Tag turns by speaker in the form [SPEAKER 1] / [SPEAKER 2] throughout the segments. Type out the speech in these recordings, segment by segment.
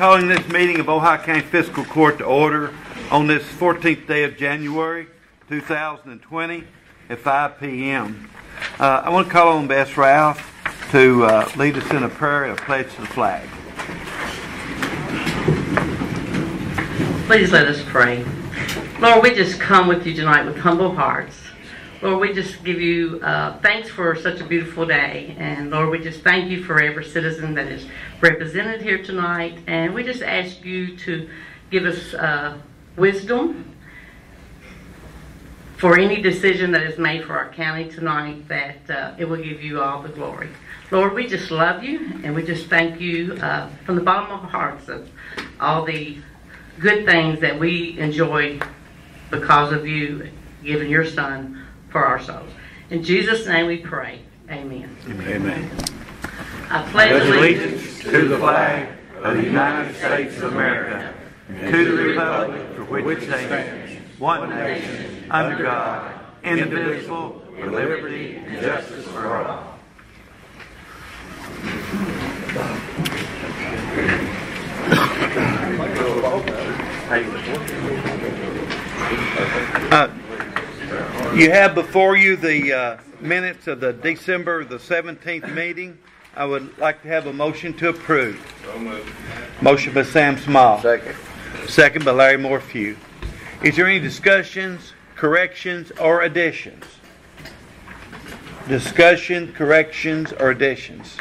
[SPEAKER 1] Calling this meeting of Ohio County Fiscal Court to order on this 14th day of January 2020 at 5 p.m. Uh, I want to call on Bess Ralph to uh, lead us in a prayer and a pledge to the flag.
[SPEAKER 2] Please let us pray. Lord, we just come with you tonight with humble hearts. Lord, we just give you uh, thanks for such a beautiful day. And Lord, we just thank you for every citizen that is represented here tonight. And we just ask you to give us uh, wisdom for any decision that is made for our county tonight, that uh, it will give you all the glory. Lord, we just love you and we just thank you uh, from the bottom of our hearts of all the good things that we enjoy because of you giving your son for our souls. In Jesus' name we pray. Amen.
[SPEAKER 1] Amen.
[SPEAKER 2] I pledge allegiance
[SPEAKER 1] to the flag of the United States of America, to the republic for which it stands, one nation, under God, indivisible, with liberty and justice for all. Uh, you have before you the uh, minutes of the December the 17th meeting. I would like to have a motion to approve. Motion by Sam Small.
[SPEAKER 3] Second.
[SPEAKER 1] Second by Larry Morphew. Is there any discussions, corrections, or additions? Discussion, corrections, or additions?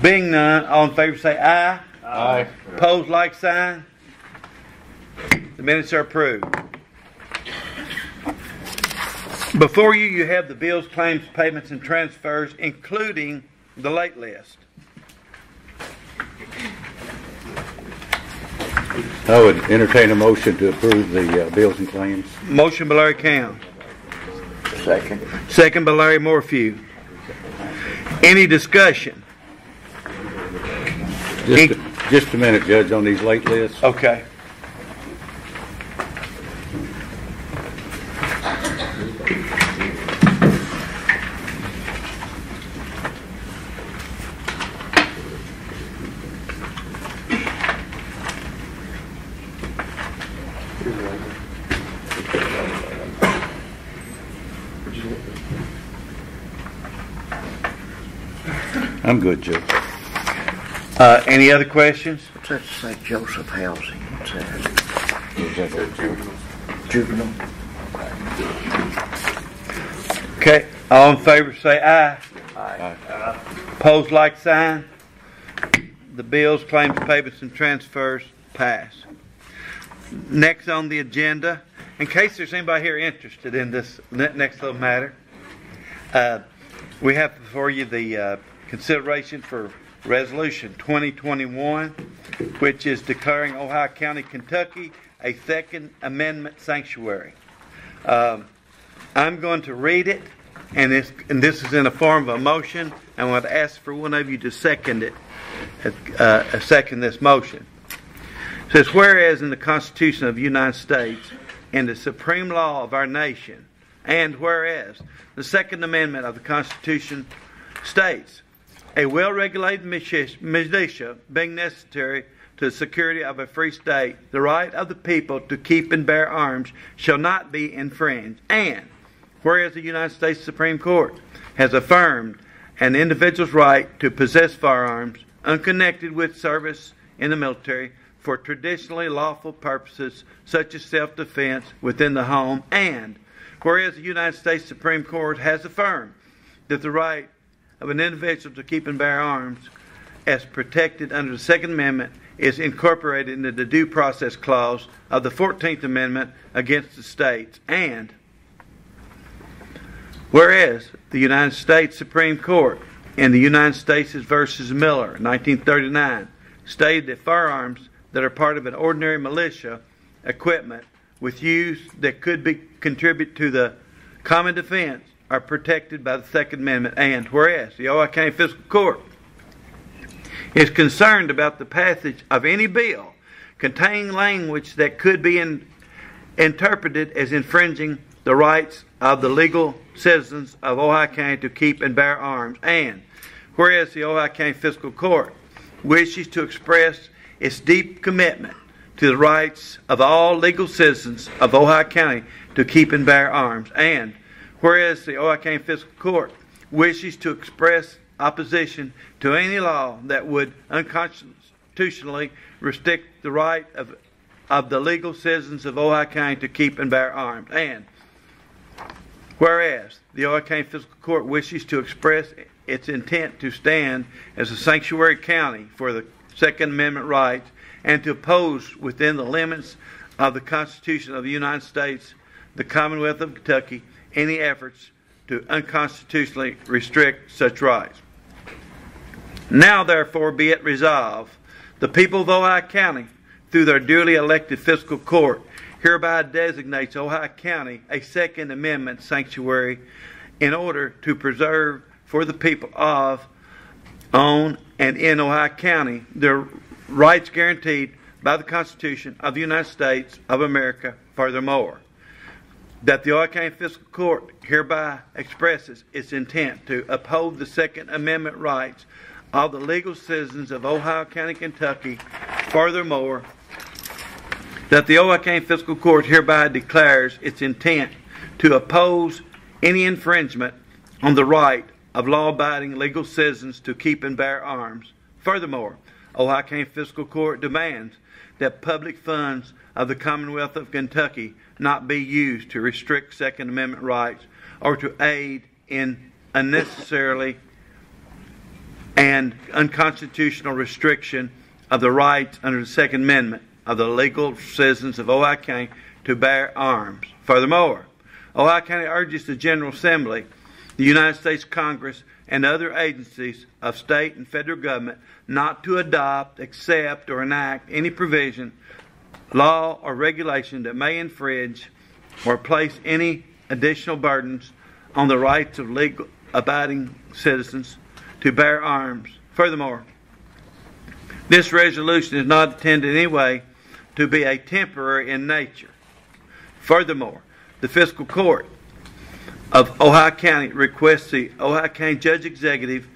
[SPEAKER 1] Being none, all in favor say aye.
[SPEAKER 3] Aye.
[SPEAKER 1] Opposed, like sign. The minutes are approved. Before you, you have the bills, claims, payments, and transfers, including the late list.
[SPEAKER 3] I would entertain a motion to approve the uh, bills and claims.
[SPEAKER 1] Motion by Larry Cowan.
[SPEAKER 3] Second.
[SPEAKER 1] Second by Larry Morphew. Any discussion?
[SPEAKER 3] Just, a- just a minute, Judge, on these late lists.
[SPEAKER 1] Okay.
[SPEAKER 3] I'm good, Judge.
[SPEAKER 1] Uh, any other questions?
[SPEAKER 4] What's that say, Joseph Housing? What's that? Juvenile?
[SPEAKER 1] Okay. All in favor say aye.
[SPEAKER 3] Aye.
[SPEAKER 1] Opposed, like sign. The bills, claims, payments, and transfers pass. Next on the agenda, in case there's anybody here interested in this next little matter, uh, we have before you the uh, consideration for Resolution 2021, which is declaring Ohio County, Kentucky a Second Amendment sanctuary. Um, I'm going to read it, and this, and this is in the form of a motion. I want to ask for one of you to second it, uh, second this motion. It says, whereas in the Constitution of the United States and the supreme law of our nation, and whereas the Second Amendment of the Constitution states, a well-regulated militia being necessary to the security of a free state, the right of the people to keep and bear arms shall not be infringed. And whereas the United States Supreme Court has affirmed an individual's right to possess firearms unconnected with service in the military for traditionally lawful purposes such as self-defense within the home and whereas the United States Supreme Court has affirmed that the right of an individual to keep and bear arms as protected under the Second Amendment is incorporated into the Due Process Clause of the 14th Amendment against the states. And whereas the United States Supreme Court in the United States versus Miller, 1939, stated that firearms that are part of an ordinary militia equipment with use that could be contribute to the common defense are protected by the Second Amendment. And whereas the Ohio County Fiscal Court is concerned about the passage of any bill containing language that could be in, interpreted as infringing the rights of the legal citizens of Ohio County to keep and bear arms. And whereas the Ohio County Fiscal Court wishes to express its deep commitment to the rights of all legal citizens of Ohio County to keep and bear arms. And whereas the County Fiscal Court wishes to express opposition to any law that would unconstitutionally restrict the right of, of the legal citizens of Ohio County to keep and bear arms. And whereas the Ohio County Fiscal Court wishes to express its intent to stand as a sanctuary county for the Second Amendment rights and to oppose within the limits of the Constitution of the United States, the Commonwealth of Kentucky, any efforts to unconstitutionally restrict such rights. Now, therefore, be it resolved the people of Ohio County, through their duly elected fiscal court, hereby designates Ohio County a Second Amendment sanctuary in order to preserve for the people of, on, and in Ohio County their rights guaranteed by the Constitution of the United States of America. Furthermore, that the County Fiscal Court hereby expresses its intent to uphold the Second Amendment rights of the legal citizens of Ohio County, Kentucky. Furthermore, that the County Fiscal Court hereby declares its intent to oppose any infringement on the right of law abiding legal citizens to keep and bear arms. Furthermore, Ohio County Fiscal Court demands that public funds of the Commonwealth of Kentucky not be used to restrict Second Amendment rights or to aid in unnecessarily and unconstitutional restriction of the rights under the Second Amendment of the legal citizens of Ohio County to bear arms. Furthermore, Ohio County urges the General Assembly, the United States Congress, and other agencies of state and federal government not to adopt, accept, or enact any provision, law, or regulation that may infringe or place any additional burdens on the rights of legal abiding citizens to bear arms. Furthermore, this resolution is not intended in any way to be a temporary in nature. Furthermore, the fiscal court of Ohio County requests the Ohio County Judge Executive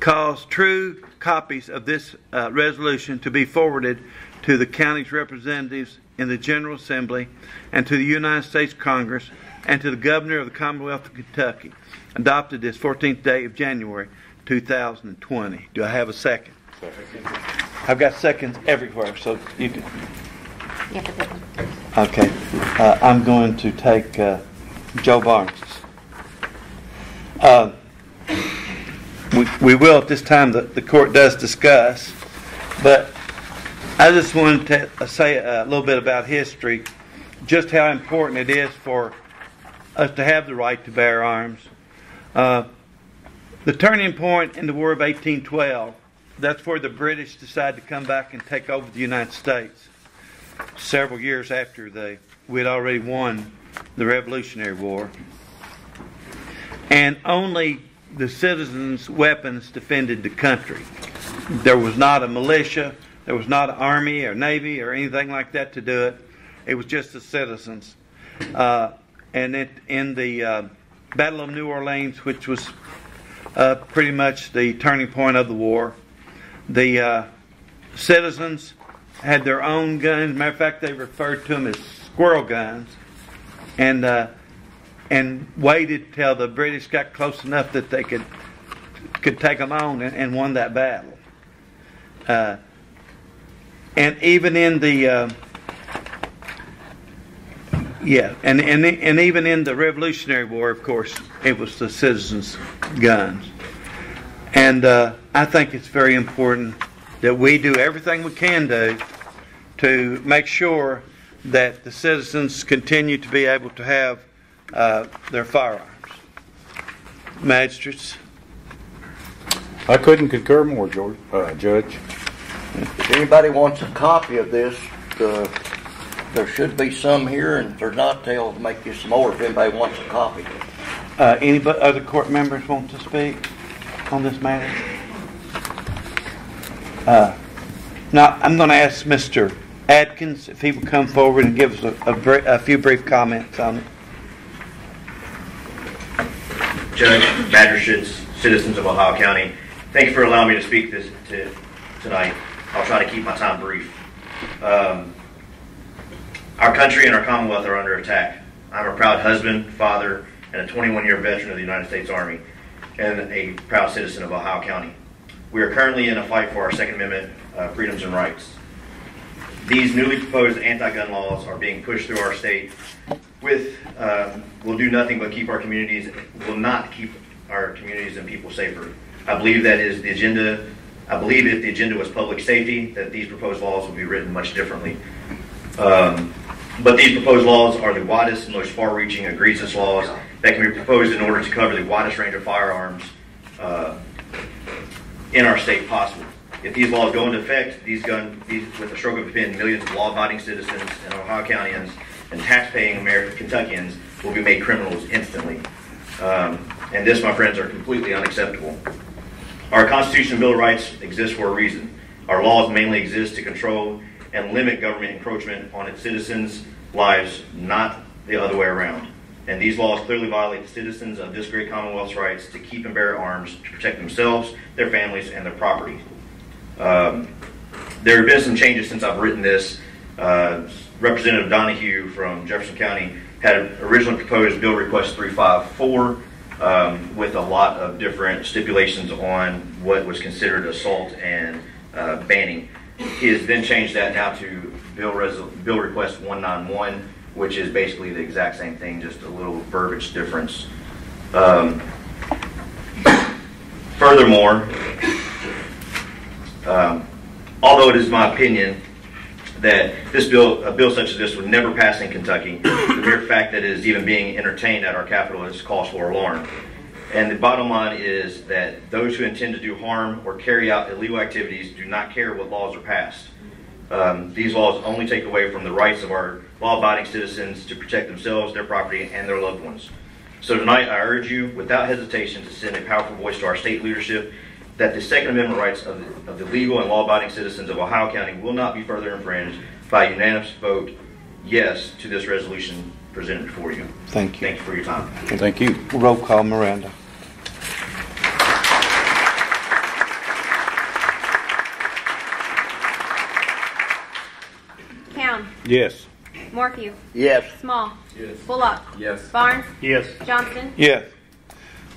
[SPEAKER 1] cause true copies of this uh, resolution to be forwarded to the county's representatives in the General Assembly and to the United States Congress and to the Governor of the Commonwealth of Kentucky, adopted this 14th day of January 2020. Do I have a second? I've got seconds everywhere, so you can.
[SPEAKER 5] Yeah,
[SPEAKER 1] Okay, uh, I'm going to take uh, Joe Barnes. Uh, we, we will at this time, the, the court does discuss, but I just wanted to say a little bit about history, just how important it is for us to have the right to bear arms. Uh, the turning point in the War of 1812, that's where the British decided to come back and take over the United States several years after they we had already won the Revolutionary War, and only the citizens' weapons defended the country. There was not a militia, there was not an army or navy or anything like that to do it. It was just the citizens. Uh, and it, in the uh, Battle of New Orleans, which was uh, pretty much the turning point of the war, the uh, citizens had their own guns. Matter of fact, they referred to them as squirrel guns, and uh, and waited till the British got close enough that they could could take them on and, and won that battle. Uh, and even in the uh, yeah, and, and and even in the Revolutionary War, of course, it was the citizens' guns. And uh, I think it's very important that we do everything we can do to make sure that the citizens continue to be able to have uh, their firearms. Magistrates.
[SPEAKER 3] I couldn't concur more, George, uh, Judge.
[SPEAKER 4] If anybody wants a copy of this, uh, there should be some here, and if there's not, they'll make you some more if anybody wants a copy.
[SPEAKER 1] Uh, any other court members want to speak on this matter? Uh, now, I'm going to ask Mr. Atkins if he would come forward and give us a, a, br- a few brief comments on it.
[SPEAKER 6] Judge, magistrates, citizens of Ohio County, thank you for allowing me to speak this to, tonight. I'll try to keep my time brief. Um, our country and our Commonwealth are under attack. I'm a proud husband, father, and a 21 year veteran of the United States Army, and a proud citizen of Ohio County. We are currently in a fight for our Second Amendment uh, freedoms and rights. These newly proposed anti-gun laws are being pushed through our state with, um, will do nothing but keep our communities, will not keep our communities and people safer. I believe that is the agenda, I believe if the agenda was public safety, that these proposed laws would be written much differently. Um, but these proposed laws are the widest, and most far-reaching, egregious laws that can be proposed in order to cover the widest range of firearms uh, in our state possible. If these laws go into effect, these gun, these, with a stroke of a pen, millions of law-abiding citizens and Ohio Countyans and tax-paying American Kentuckians will be made criminals instantly. Um, and this, my friends, are completely unacceptable. Our Constitution Bill of Rights exist for a reason. Our laws mainly exist to control and limit government encroachment on its citizens' lives, not the other way around. And these laws clearly violate the citizens of this great Commonwealth's rights to keep and bear arms to protect themselves, their families, and their property. Um, there have been some changes since I've written this. Uh, Representative Donahue from Jefferson County had originally proposed Bill Request 354 um, with a lot of different stipulations on what was considered assault and uh, banning. He has then changed that now to Bill, Bill Request 191, which is basically the exact same thing, just a little verbiage difference. Um, furthermore, um, although it is my opinion that this bill, a bill such as this would never pass in Kentucky, the mere fact that it is even being entertained at our capital is cause for alarm. And the bottom line is that those who intend to do harm or carry out illegal activities do not care what laws are passed. Um, these laws only take away from the rights of our law-abiding citizens to protect themselves, their property, and their loved ones. So tonight, I urge you, without hesitation, to send a powerful voice to our state leadership that the Second Amendment rights of the, of the legal and law-abiding citizens of Ohio County will not be further infringed by a unanimous vote yes to this resolution presented before you.
[SPEAKER 1] Thank you.
[SPEAKER 6] Thank you for your time.
[SPEAKER 3] Thank you.
[SPEAKER 1] Roll call, Miranda.
[SPEAKER 5] Cowan.
[SPEAKER 3] Yes.
[SPEAKER 5] Morphew.
[SPEAKER 4] Yes.
[SPEAKER 5] Small. Yes. Bullock.
[SPEAKER 3] Yes.
[SPEAKER 5] Barnes.
[SPEAKER 3] Yes.
[SPEAKER 5] Johnson.
[SPEAKER 1] Yes.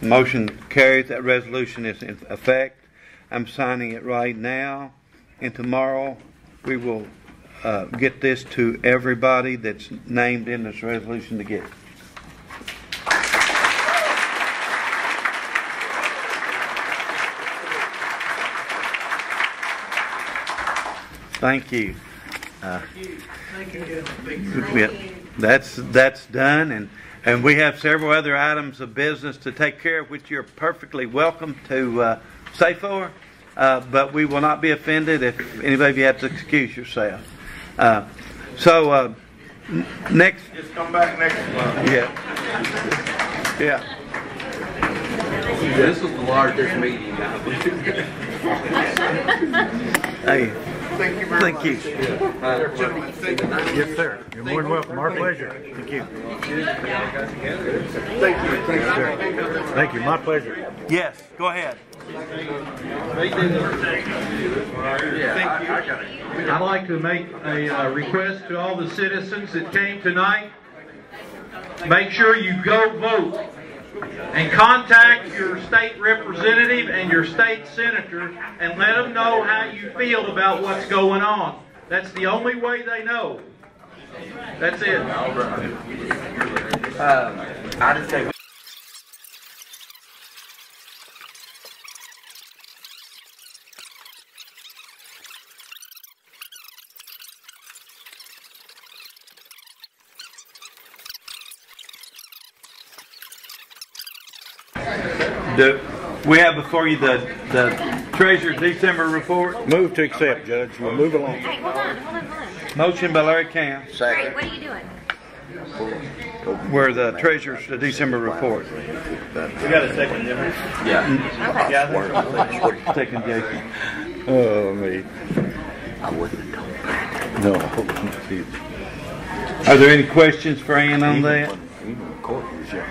[SPEAKER 1] Motion carries. That resolution is in effect. I'm signing it right now, and tomorrow we will uh, get this to everybody that's named in this resolution to get it. Thank you. Uh, yeah, That's, that's done, and, and we have several other items of business to take care of, which you're perfectly welcome to uh, say for, uh, but we will not be offended if anybody of you have to excuse yourself. Uh, So, uh, next,
[SPEAKER 7] Just come back next month.
[SPEAKER 1] yeah. Yeah.
[SPEAKER 7] This is the largest meeting.
[SPEAKER 1] Hey,
[SPEAKER 7] Thank you very
[SPEAKER 1] thank
[SPEAKER 7] much.
[SPEAKER 1] you.
[SPEAKER 7] Gentlemen, thank you.
[SPEAKER 8] Yes, sir. You're more than welcome. Our pleasure. Thank you.
[SPEAKER 7] Thank you. Thank you.
[SPEAKER 8] Thank you. My pleasure.
[SPEAKER 1] Yes, go ahead.
[SPEAKER 9] I'd like to make a uh, request to all the citizens that came tonight. Make sure you go vote and contact your state representative and your state senator and let them know how you feel about what's going on. That's the only way they know. That's it.
[SPEAKER 7] Uh, I just take
[SPEAKER 1] The, we have before you the, the treasurer's December report.
[SPEAKER 3] Move to accept, Judge. We'll move along.
[SPEAKER 5] Hey, hold on, hold on, hold on.
[SPEAKER 1] Motion by Larry Cowan,
[SPEAKER 5] Great,
[SPEAKER 4] Second.
[SPEAKER 5] what are you doing?
[SPEAKER 1] where the treasurer's the December report.
[SPEAKER 8] We got a second, didn't?
[SPEAKER 4] Yeah.
[SPEAKER 8] Yeah, I think so.
[SPEAKER 1] Taking Jason.
[SPEAKER 3] Oh, me.
[SPEAKER 4] I wouldn't have told that.
[SPEAKER 3] No.
[SPEAKER 1] Are there any questions for Ann on that?
[SPEAKER 3] Even the court was, yeah.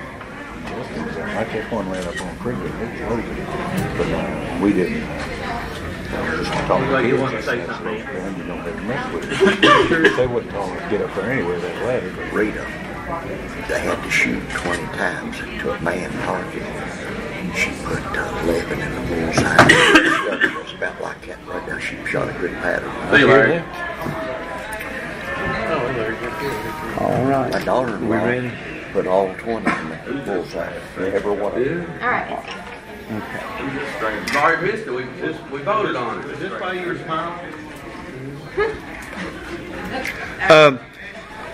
[SPEAKER 3] Justin was there. I kept one ran up on Kringle. They closed it. But uh, we didn't.
[SPEAKER 8] You want to say something?
[SPEAKER 3] You don't have to mess with it. They wouldn't want to get up there anyway, that ladder. but-
[SPEAKER 4] Rita, they had to shoot 20 times to a man target. She put uh, 11 in the bullseye. It was about like that right now. She shot a good pattern.
[SPEAKER 3] See you, Larry.
[SPEAKER 1] All right.
[SPEAKER 4] My daughter-in-law
[SPEAKER 1] We ready?
[SPEAKER 4] Put all 20 in the bullseye. Every one of them.
[SPEAKER 5] All right.
[SPEAKER 7] Sorry, missed it. We, we voted on it.
[SPEAKER 9] Is this why you were smiling?
[SPEAKER 1] Um,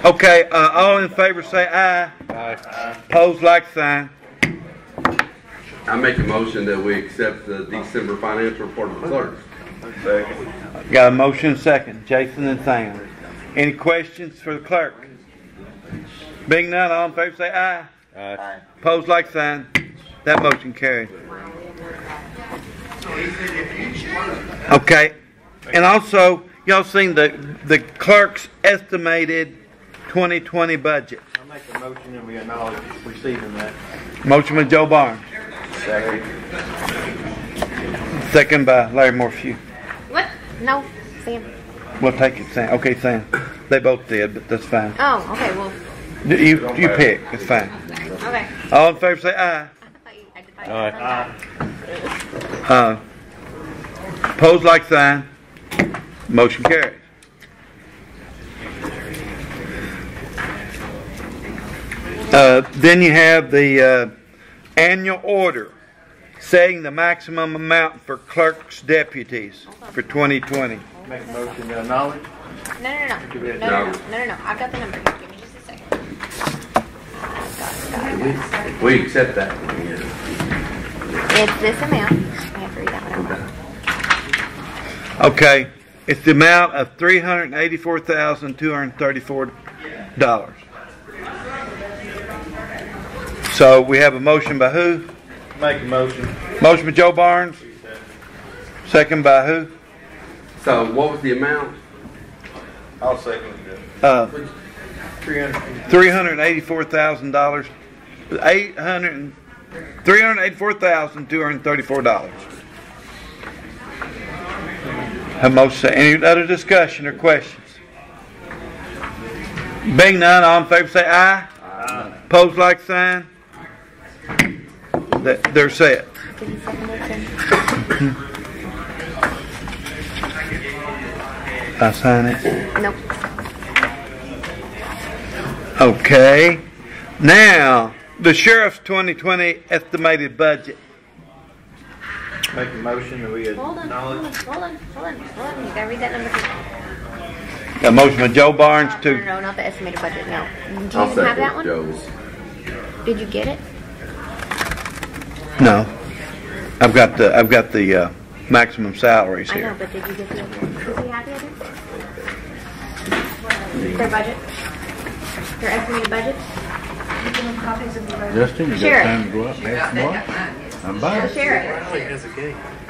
[SPEAKER 1] okay, uh, all in favor say aye. Aye. Pose like sign.
[SPEAKER 7] I make a motion that we accept the December financial report of the clerk.
[SPEAKER 1] Got a motion second. Jason and Sam. Any questions for the clerk? Being none, all in favor say aye.
[SPEAKER 3] Aye.
[SPEAKER 1] Pose like sign. That motion carried. Okay, and also, y'all seen the, the clerk's estimated 2020 budget.
[SPEAKER 8] I make a motion and we acknowledge receiving that.
[SPEAKER 1] Motion by Joe Barnes,
[SPEAKER 8] Second.
[SPEAKER 1] second by Larry Morphew.
[SPEAKER 5] What? No, Sam.
[SPEAKER 1] We'll take it, Sam. Okay, Sam. They both did, but that's fine.
[SPEAKER 5] Oh, okay. Well,
[SPEAKER 1] you, you, you pick. It's fine.
[SPEAKER 5] Okay.
[SPEAKER 1] All in favor say aye.
[SPEAKER 5] Aye.
[SPEAKER 3] Aye.
[SPEAKER 1] Uh, pose like sign. Motion carries. Uh, then you have the uh, annual order setting the maximum amount for clerk's deputies for 2020.
[SPEAKER 8] Make a motion to acknowledge?
[SPEAKER 5] No, no, no. No, no, no, no, no, no. I've got the number. We,
[SPEAKER 7] we accept that.
[SPEAKER 5] It's this amount. I have to read that one. Okay.
[SPEAKER 1] okay. It's the amount of three hundred eighty-four thousand two hundred thirty-four dollars. So we have a motion by who?
[SPEAKER 8] Make a motion.
[SPEAKER 1] Motion by Joe Barnes. Second by who?
[SPEAKER 7] So what was the amount?
[SPEAKER 8] I'll second it.
[SPEAKER 1] Uh, $384,000 Eight hundred, three hundred eighty-four thousand two hundred thirty-four dollars. Have motion. Any other discussion or questions? Being none, all in favor say aye. Aye. Pose like sign. That- They're set.
[SPEAKER 5] Did you second it, Tim?
[SPEAKER 1] I sign it.
[SPEAKER 5] Nope.
[SPEAKER 1] Okay. Now, the sheriff's 2020 estimated budget.
[SPEAKER 8] Make a motion that we
[SPEAKER 5] Hold on, hold on,
[SPEAKER 8] acknowledge.
[SPEAKER 5] hold on, hold on, hold on. You gotta read that number.
[SPEAKER 1] A motion by Joe Barnes
[SPEAKER 5] No, no,
[SPEAKER 1] to,
[SPEAKER 5] no, not the estimated budget. No. Do you
[SPEAKER 7] I'll
[SPEAKER 5] have that one?
[SPEAKER 7] Joe's.
[SPEAKER 5] Did you get it?
[SPEAKER 1] no. I've got the, I've got the, uh, maximum salaries
[SPEAKER 5] I know,
[SPEAKER 1] here.
[SPEAKER 5] but did you get the other one? Does he have the other? Their budget? Their estimated budget?
[SPEAKER 3] Justin, you
[SPEAKER 5] Sheriff.
[SPEAKER 3] got time to go up and have some lunch? I'm
[SPEAKER 5] The
[SPEAKER 3] buying.
[SPEAKER 5] sheriff.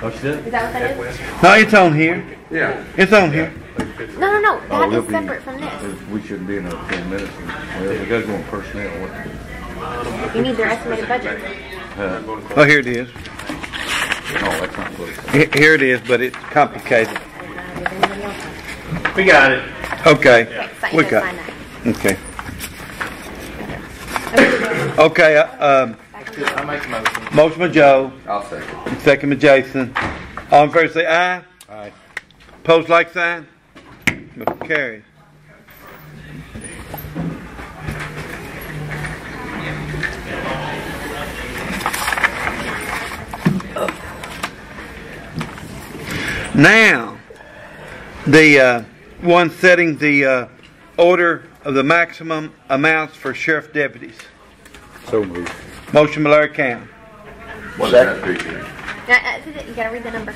[SPEAKER 3] Oh, she did?
[SPEAKER 5] Is that what that is?
[SPEAKER 1] No, it's on here.
[SPEAKER 7] Yeah.
[SPEAKER 1] It's on here.
[SPEAKER 5] No, no, no.
[SPEAKER 3] Oh,
[SPEAKER 5] That
[SPEAKER 3] we'll
[SPEAKER 5] is
[SPEAKER 3] be-
[SPEAKER 5] separate from this.
[SPEAKER 3] We shouldn't be in another ten minutes. Well, we gotta go on personnel. What-
[SPEAKER 5] You need their estimated budget.
[SPEAKER 3] uh,
[SPEAKER 1] Oh, here it is.
[SPEAKER 3] No, that's not what it's.
[SPEAKER 1] He- Here it is, but it's complicated.
[SPEAKER 5] Does anybody else?
[SPEAKER 8] We got it.
[SPEAKER 1] Okay.
[SPEAKER 5] Okay, sign,
[SPEAKER 1] We
[SPEAKER 5] you
[SPEAKER 1] got,
[SPEAKER 5] sign that.
[SPEAKER 1] okay.
[SPEAKER 5] Okay.
[SPEAKER 1] Uh, um,
[SPEAKER 8] I make a motion.
[SPEAKER 1] motion by Joe,
[SPEAKER 7] I'll second.
[SPEAKER 1] second by Jason. All in favor say aye.
[SPEAKER 3] Aye.
[SPEAKER 1] Pose like sign. Motion carries. Now, the uh, one setting the uh, order of the maximum amounts for sheriff deputies.
[SPEAKER 3] So moved.
[SPEAKER 1] Motion by Larry Cowan.
[SPEAKER 7] What's that figure?
[SPEAKER 5] Now, uh, this is it. You gotta read the number.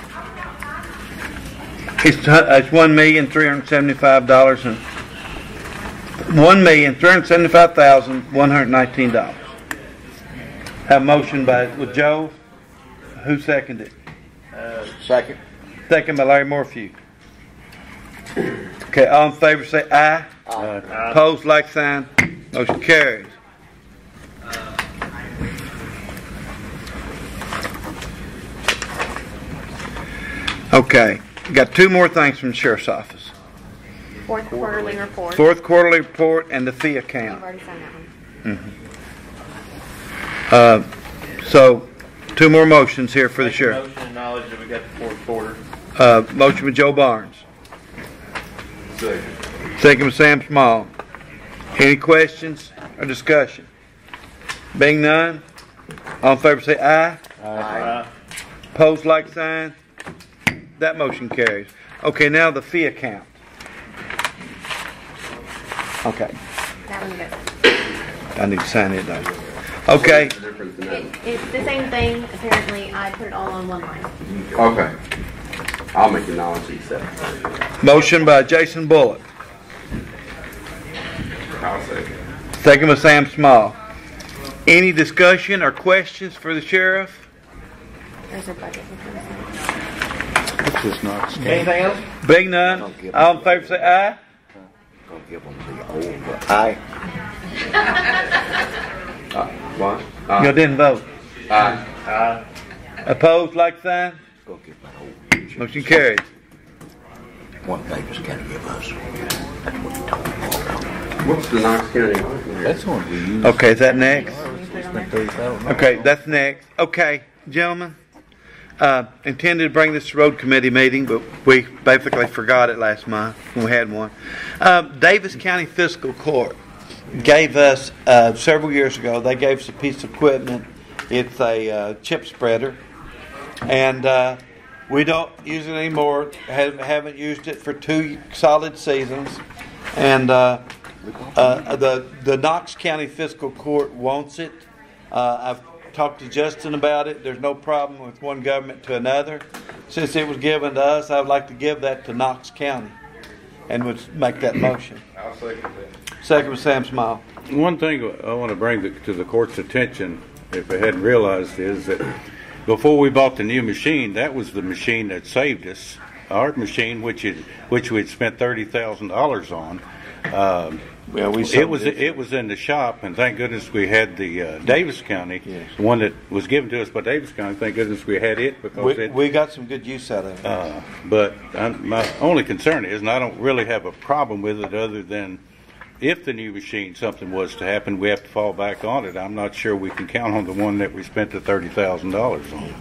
[SPEAKER 1] It's, uh, it's one million three hundred seventy-five dollars and one million three hundred seventy-five thousand one hundred nineteen dollars. Have motion by with Joe. Who seconded?
[SPEAKER 4] Second.
[SPEAKER 1] Second by Larry Morphew. Okay, all in favor say aye.
[SPEAKER 3] Aye.
[SPEAKER 1] Opposed, like sign. Motion carries. Okay, got two more things from the sheriff's office.
[SPEAKER 5] Fourth quarterly report.
[SPEAKER 1] Fourth quarterly report and the fee account.
[SPEAKER 5] You've already signed that one.
[SPEAKER 1] Uh, so, two more motions here for the
[SPEAKER 8] Make a
[SPEAKER 1] sheriff.
[SPEAKER 8] Motion and knowledge that we got the fourth quarter.
[SPEAKER 1] Uh, motion with Joe Barnes.
[SPEAKER 7] Second.
[SPEAKER 1] Second with Sam Small. Any questions or discussion? Being none, all in favor say aye.
[SPEAKER 8] Uh,
[SPEAKER 1] Pose like sign. That motion carries. Okay, now the fee account. Okay,
[SPEAKER 5] That one goes.
[SPEAKER 1] I need to sign it though. Okay,
[SPEAKER 7] What's the difference in that?
[SPEAKER 5] It, it's the same thing. Apparently, I put it all on one line.
[SPEAKER 7] Okay. I'll make a knowledge accept.
[SPEAKER 1] motion by Jason Bullock.
[SPEAKER 7] I'll second.
[SPEAKER 1] Second by Sam Small. Any discussion or questions for the sheriff?
[SPEAKER 5] There's a budget.
[SPEAKER 3] This is not
[SPEAKER 8] anything else?
[SPEAKER 1] Being none, all in favor say aye.
[SPEAKER 4] Gonna give them the old, aye.
[SPEAKER 7] What?
[SPEAKER 1] You
[SPEAKER 7] Aye.
[SPEAKER 1] didn't vote.
[SPEAKER 7] Aye.
[SPEAKER 8] Uh,
[SPEAKER 1] Opposed, like sign.
[SPEAKER 4] Gonna give that old.
[SPEAKER 1] Motion carries.
[SPEAKER 4] One Daviess County give us. That's what he told me about.
[SPEAKER 7] What's the Knox County?
[SPEAKER 3] That's the one we use.
[SPEAKER 1] Okay, is that next?
[SPEAKER 3] We spent thirty thousand.
[SPEAKER 1] Okay, that's next. Okay, gentlemen, uh, intended to bring this to road committee meeting, but we basically forgot it last month when we had one. Uh, Daviess County Fiscal Court gave us, uh, several years ago, they gave us a piece of equipment. It's a uh, chip spreader. And uh, we don't use it anymore. Have, haven't used it for two solid seasons. And uh, the the Knox County Fiscal Court wants it. I've talked to Justin about it. There's no problem with one government to another. Since it was given to us, I would like to give that to Knox County, and would make that motion.
[SPEAKER 7] I'll second that.
[SPEAKER 1] Second with Sam Small.
[SPEAKER 3] One thing I want to bring the- to the court's attention, if I hadn't realized, is that before we bought the new machine, that was the machine that saved us. Our machine, which is which we had spent thirty thousand dollars on. Um,
[SPEAKER 1] Well, we
[SPEAKER 3] it was it was in the shop, and thank goodness we had the uh, Daviess County,
[SPEAKER 1] Yes.
[SPEAKER 3] the one that was given to us by Daviess County. Thank goodness we had it because
[SPEAKER 1] We,
[SPEAKER 3] it.
[SPEAKER 1] we got some good use out of it.
[SPEAKER 3] Uh, but i my only concern is, and I don't really have a problem with it other than if the new machine, something was to happen, we have to fall back on it. I'm not sure we can count on the one that we spent the thirty thousand dollars on.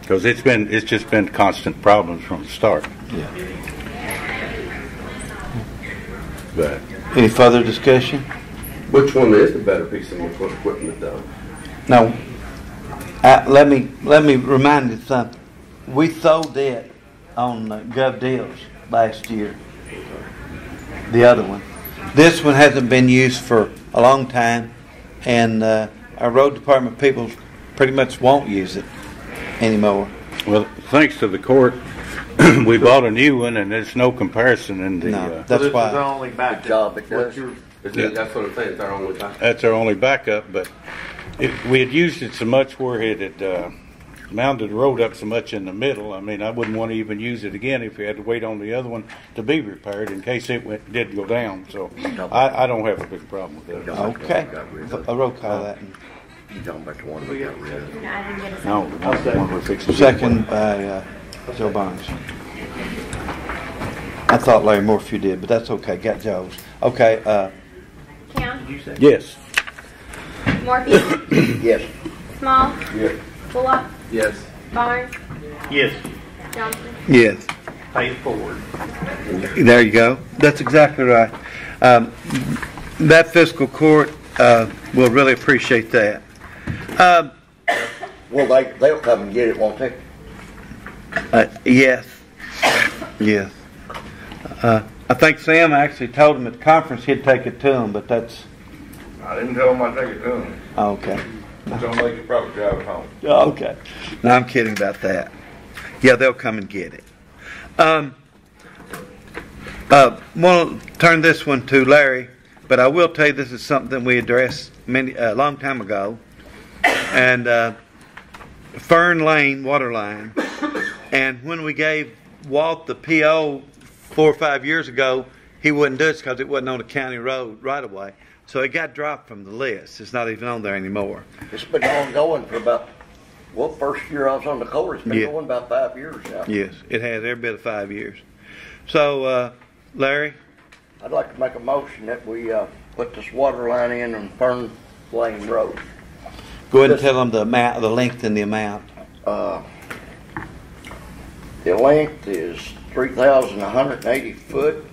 [SPEAKER 3] Because it's been, it's just been constant problems from the start. But
[SPEAKER 1] Any further discussion?
[SPEAKER 7] Which one is the better piece of equipment though?
[SPEAKER 1] No. Uh, let me let me remind you something. We sold it on uh, Gov Deals last year. The other one. This one hasn't been used for a long time, and uh, our road department people pretty much won't use it anymore.
[SPEAKER 3] Well, thanks to the court, we bought a new one, and there's no comparison in the.
[SPEAKER 1] No.
[SPEAKER 3] Uh,
[SPEAKER 8] so
[SPEAKER 1] That's
[SPEAKER 8] this is
[SPEAKER 1] why.
[SPEAKER 8] only back.
[SPEAKER 4] Good job it does.
[SPEAKER 7] Is
[SPEAKER 3] Yeah.
[SPEAKER 7] it, that's what I'm saying, it's our only time.
[SPEAKER 3] that's our only backup. But it, we had used it so much where it had uh, mounted the road up so much in the middle. I mean, I wouldn't want to even use it again if we had to wait on the other one to be repaired in case it went, did go down. So I, I don't have a big problem with that.
[SPEAKER 1] Okay. A roll call that.
[SPEAKER 4] You talking about the one we got rid of?
[SPEAKER 5] No, I didn't get a second.
[SPEAKER 3] No, the one- the one we're fixing.
[SPEAKER 1] Second by uh, Joe Barnes. I thought Larry Morphew did, but that's okay. Got Joe's. Okay. Uh,
[SPEAKER 5] Cowan.
[SPEAKER 3] Yes.
[SPEAKER 5] Morphew.
[SPEAKER 4] Yes.
[SPEAKER 5] Small.
[SPEAKER 7] Yes.
[SPEAKER 5] Bullock.
[SPEAKER 7] Yes.
[SPEAKER 5] Barnes.
[SPEAKER 8] Yes,
[SPEAKER 5] Johnson.
[SPEAKER 1] yes.
[SPEAKER 8] pay it forward.
[SPEAKER 1] There you go. That's exactly right. Um, that fiscal court uh, will really appreciate that. Um,
[SPEAKER 4] Well, they, they'll come and get it, won't they?
[SPEAKER 1] Uh, yes. Yes. Uh, I think Sam actually told him at the conference he'd take it to him, but that's
[SPEAKER 10] I didn't tell him I'd take it to him.
[SPEAKER 1] okay.
[SPEAKER 10] So they could probably drive it home.
[SPEAKER 1] Okay. No, I'm kidding about that. Yeah, they'll come and get it. Um, uh, want to turn this one to Larry, but I will tell you this is something we addressed many a long time ago, and uh, Fern Lane water line. And when we gave Walt the PO four or five years ago, he wouldn't do it because it wasn't on a county road right away. So it got dropped from the list. It's not even on there anymore.
[SPEAKER 4] It's been ongoing for about Well, first year I was on the court, it's been
[SPEAKER 1] Yeah.
[SPEAKER 4] going about five years now.
[SPEAKER 1] Yes, it has every bit of five years. So, uh, Larry,
[SPEAKER 4] I'd like to make a motion that we, uh, put this water line in on Fern Lane Road.
[SPEAKER 1] go ahead and tell them the amount, the length and the amount.
[SPEAKER 4] Uh, the length is three thousand one hundred and eighty foot.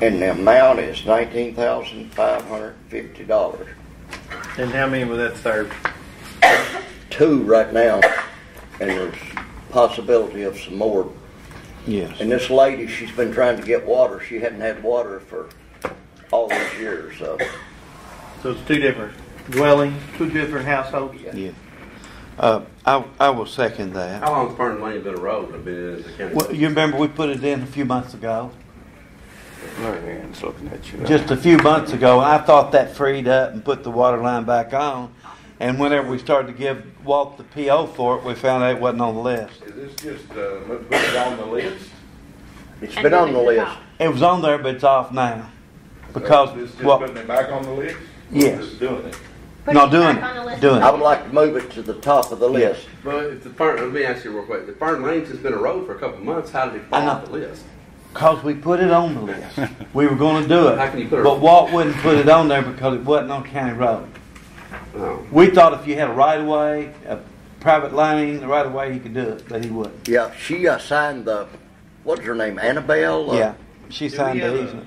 [SPEAKER 4] And the amount is nineteen thousand five hundred and fifty dollars.
[SPEAKER 8] And how many will that serve?
[SPEAKER 4] Two right now, and there's possibility of some more.
[SPEAKER 1] Yes.
[SPEAKER 4] And this lady, she's been trying to get water. She hadn't had water for all these years, so.
[SPEAKER 8] So it's two different dwellings, two different households?
[SPEAKER 1] Yeah. Uh, I, I will second that.
[SPEAKER 7] How long's Fern Lane been a road? I've been in a county.
[SPEAKER 1] Well, you remember we put it in a few months ago?
[SPEAKER 3] Larry Ann's looking at you.
[SPEAKER 1] Just a few months ago, I thought that freed up and put the water line back on. And whenever we started to give Walt the PO for it, we found out it wasn't on the list.
[SPEAKER 10] Is this just, uh, put it on the list?
[SPEAKER 4] It's been on the list.
[SPEAKER 1] It was on there, but it's off now. Because,
[SPEAKER 10] This just
[SPEAKER 1] well,
[SPEAKER 10] putting it back on the list?
[SPEAKER 1] Yes.
[SPEAKER 10] Just doing it?
[SPEAKER 5] Put
[SPEAKER 1] No, doing it.
[SPEAKER 5] on the list.
[SPEAKER 1] Doing
[SPEAKER 4] I would like to move it to the top of the list.
[SPEAKER 7] But if the Fern, let me ask you real quick. The Fern Lane's has been a road for a couple of months. How did it fall
[SPEAKER 1] I
[SPEAKER 7] off the list?
[SPEAKER 1] Cause we put it on the list. We were gonna do it.
[SPEAKER 7] How can you put it-
[SPEAKER 1] But Walt wouldn't put it on there because it wasn't on county road.
[SPEAKER 7] No.
[SPEAKER 1] We thought if you had a right of way, a private lane, the right of way, he could do it, but he wouldn't.
[SPEAKER 4] Yeah, she uh, signed the, what's her name, Annabelle? Uh,
[SPEAKER 1] Yeah, she signed
[SPEAKER 8] have
[SPEAKER 1] the
[SPEAKER 8] a-
[SPEAKER 1] easement.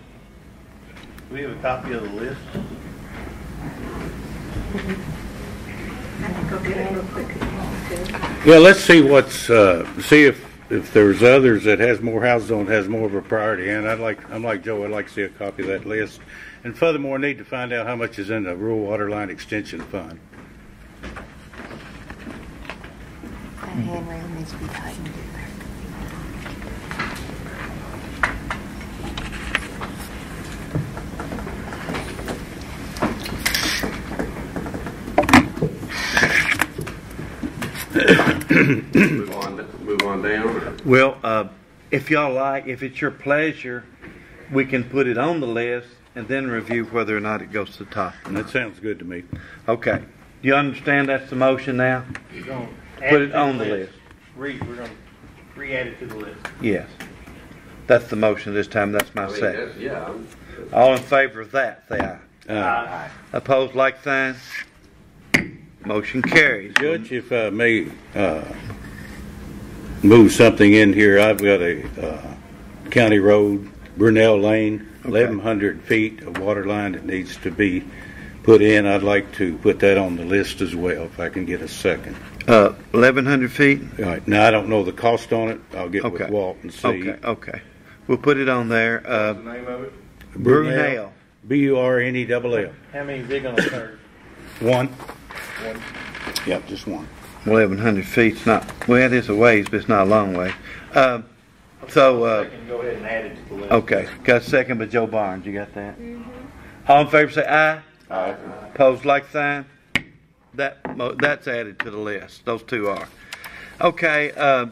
[SPEAKER 8] Do we have a copy of the list?
[SPEAKER 3] Yeah, let's see what's, uh, see if, if there's others that has more houses on, has more of a priority. And I'd like, I'm like Joe, I'd like to see a copy of that list. And furthermore, need to find out how much is in the rural water line extension fund.
[SPEAKER 5] Handrail needs to be tightened.
[SPEAKER 7] Move on. Move on down.
[SPEAKER 1] Well, uh, if y'all like, if it's your pleasure, we can put it on the list and then review whether or not it goes to the top.
[SPEAKER 3] And that sounds good to me.
[SPEAKER 1] Okay. Do you understand that's the motion now?
[SPEAKER 8] We're gonna
[SPEAKER 1] Put it on the list.
[SPEAKER 8] Re, we're gonna re-add it to the list.
[SPEAKER 1] Yes. That's the motion this time. That's my
[SPEAKER 7] I mean,
[SPEAKER 1] second.
[SPEAKER 7] that's- yeah. I'm-
[SPEAKER 1] All in favor of that, say aye.
[SPEAKER 3] Uh,
[SPEAKER 1] Opposed, like sign. Motion carries.
[SPEAKER 3] Judge, if I may, uh, move something in here, I've got a, uh, county road, Brunel Lane,
[SPEAKER 1] Okay.
[SPEAKER 3] eleven hundred feet of water line that needs to be put in. I'd like to put that on the list as well, if I can get a second.
[SPEAKER 1] Uh, eleven hundred feet?
[SPEAKER 3] All right, now I don't know the cost on it. I'll get
[SPEAKER 1] Okay.
[SPEAKER 3] with Walt and see.
[SPEAKER 1] Okay, okay. We'll put it on there. Uh,
[SPEAKER 10] What's the name of it?
[SPEAKER 1] Brunel.
[SPEAKER 3] B U R N E.
[SPEAKER 8] How many is it gonna serve?
[SPEAKER 3] One?
[SPEAKER 8] One.
[SPEAKER 3] Yep, just one.
[SPEAKER 1] Eleven hundred feet's not, well, it is a ways, but it's not a long way. Um, so,
[SPEAKER 8] I
[SPEAKER 1] uh,
[SPEAKER 8] can go ahead and add it to the list.
[SPEAKER 1] okay, got a second by Joe Barnes, you got that? All in favor say aye.
[SPEAKER 10] Aye.
[SPEAKER 1] Opposed, like sign. That, mo- that's added to the list, those two are. Okay, uh,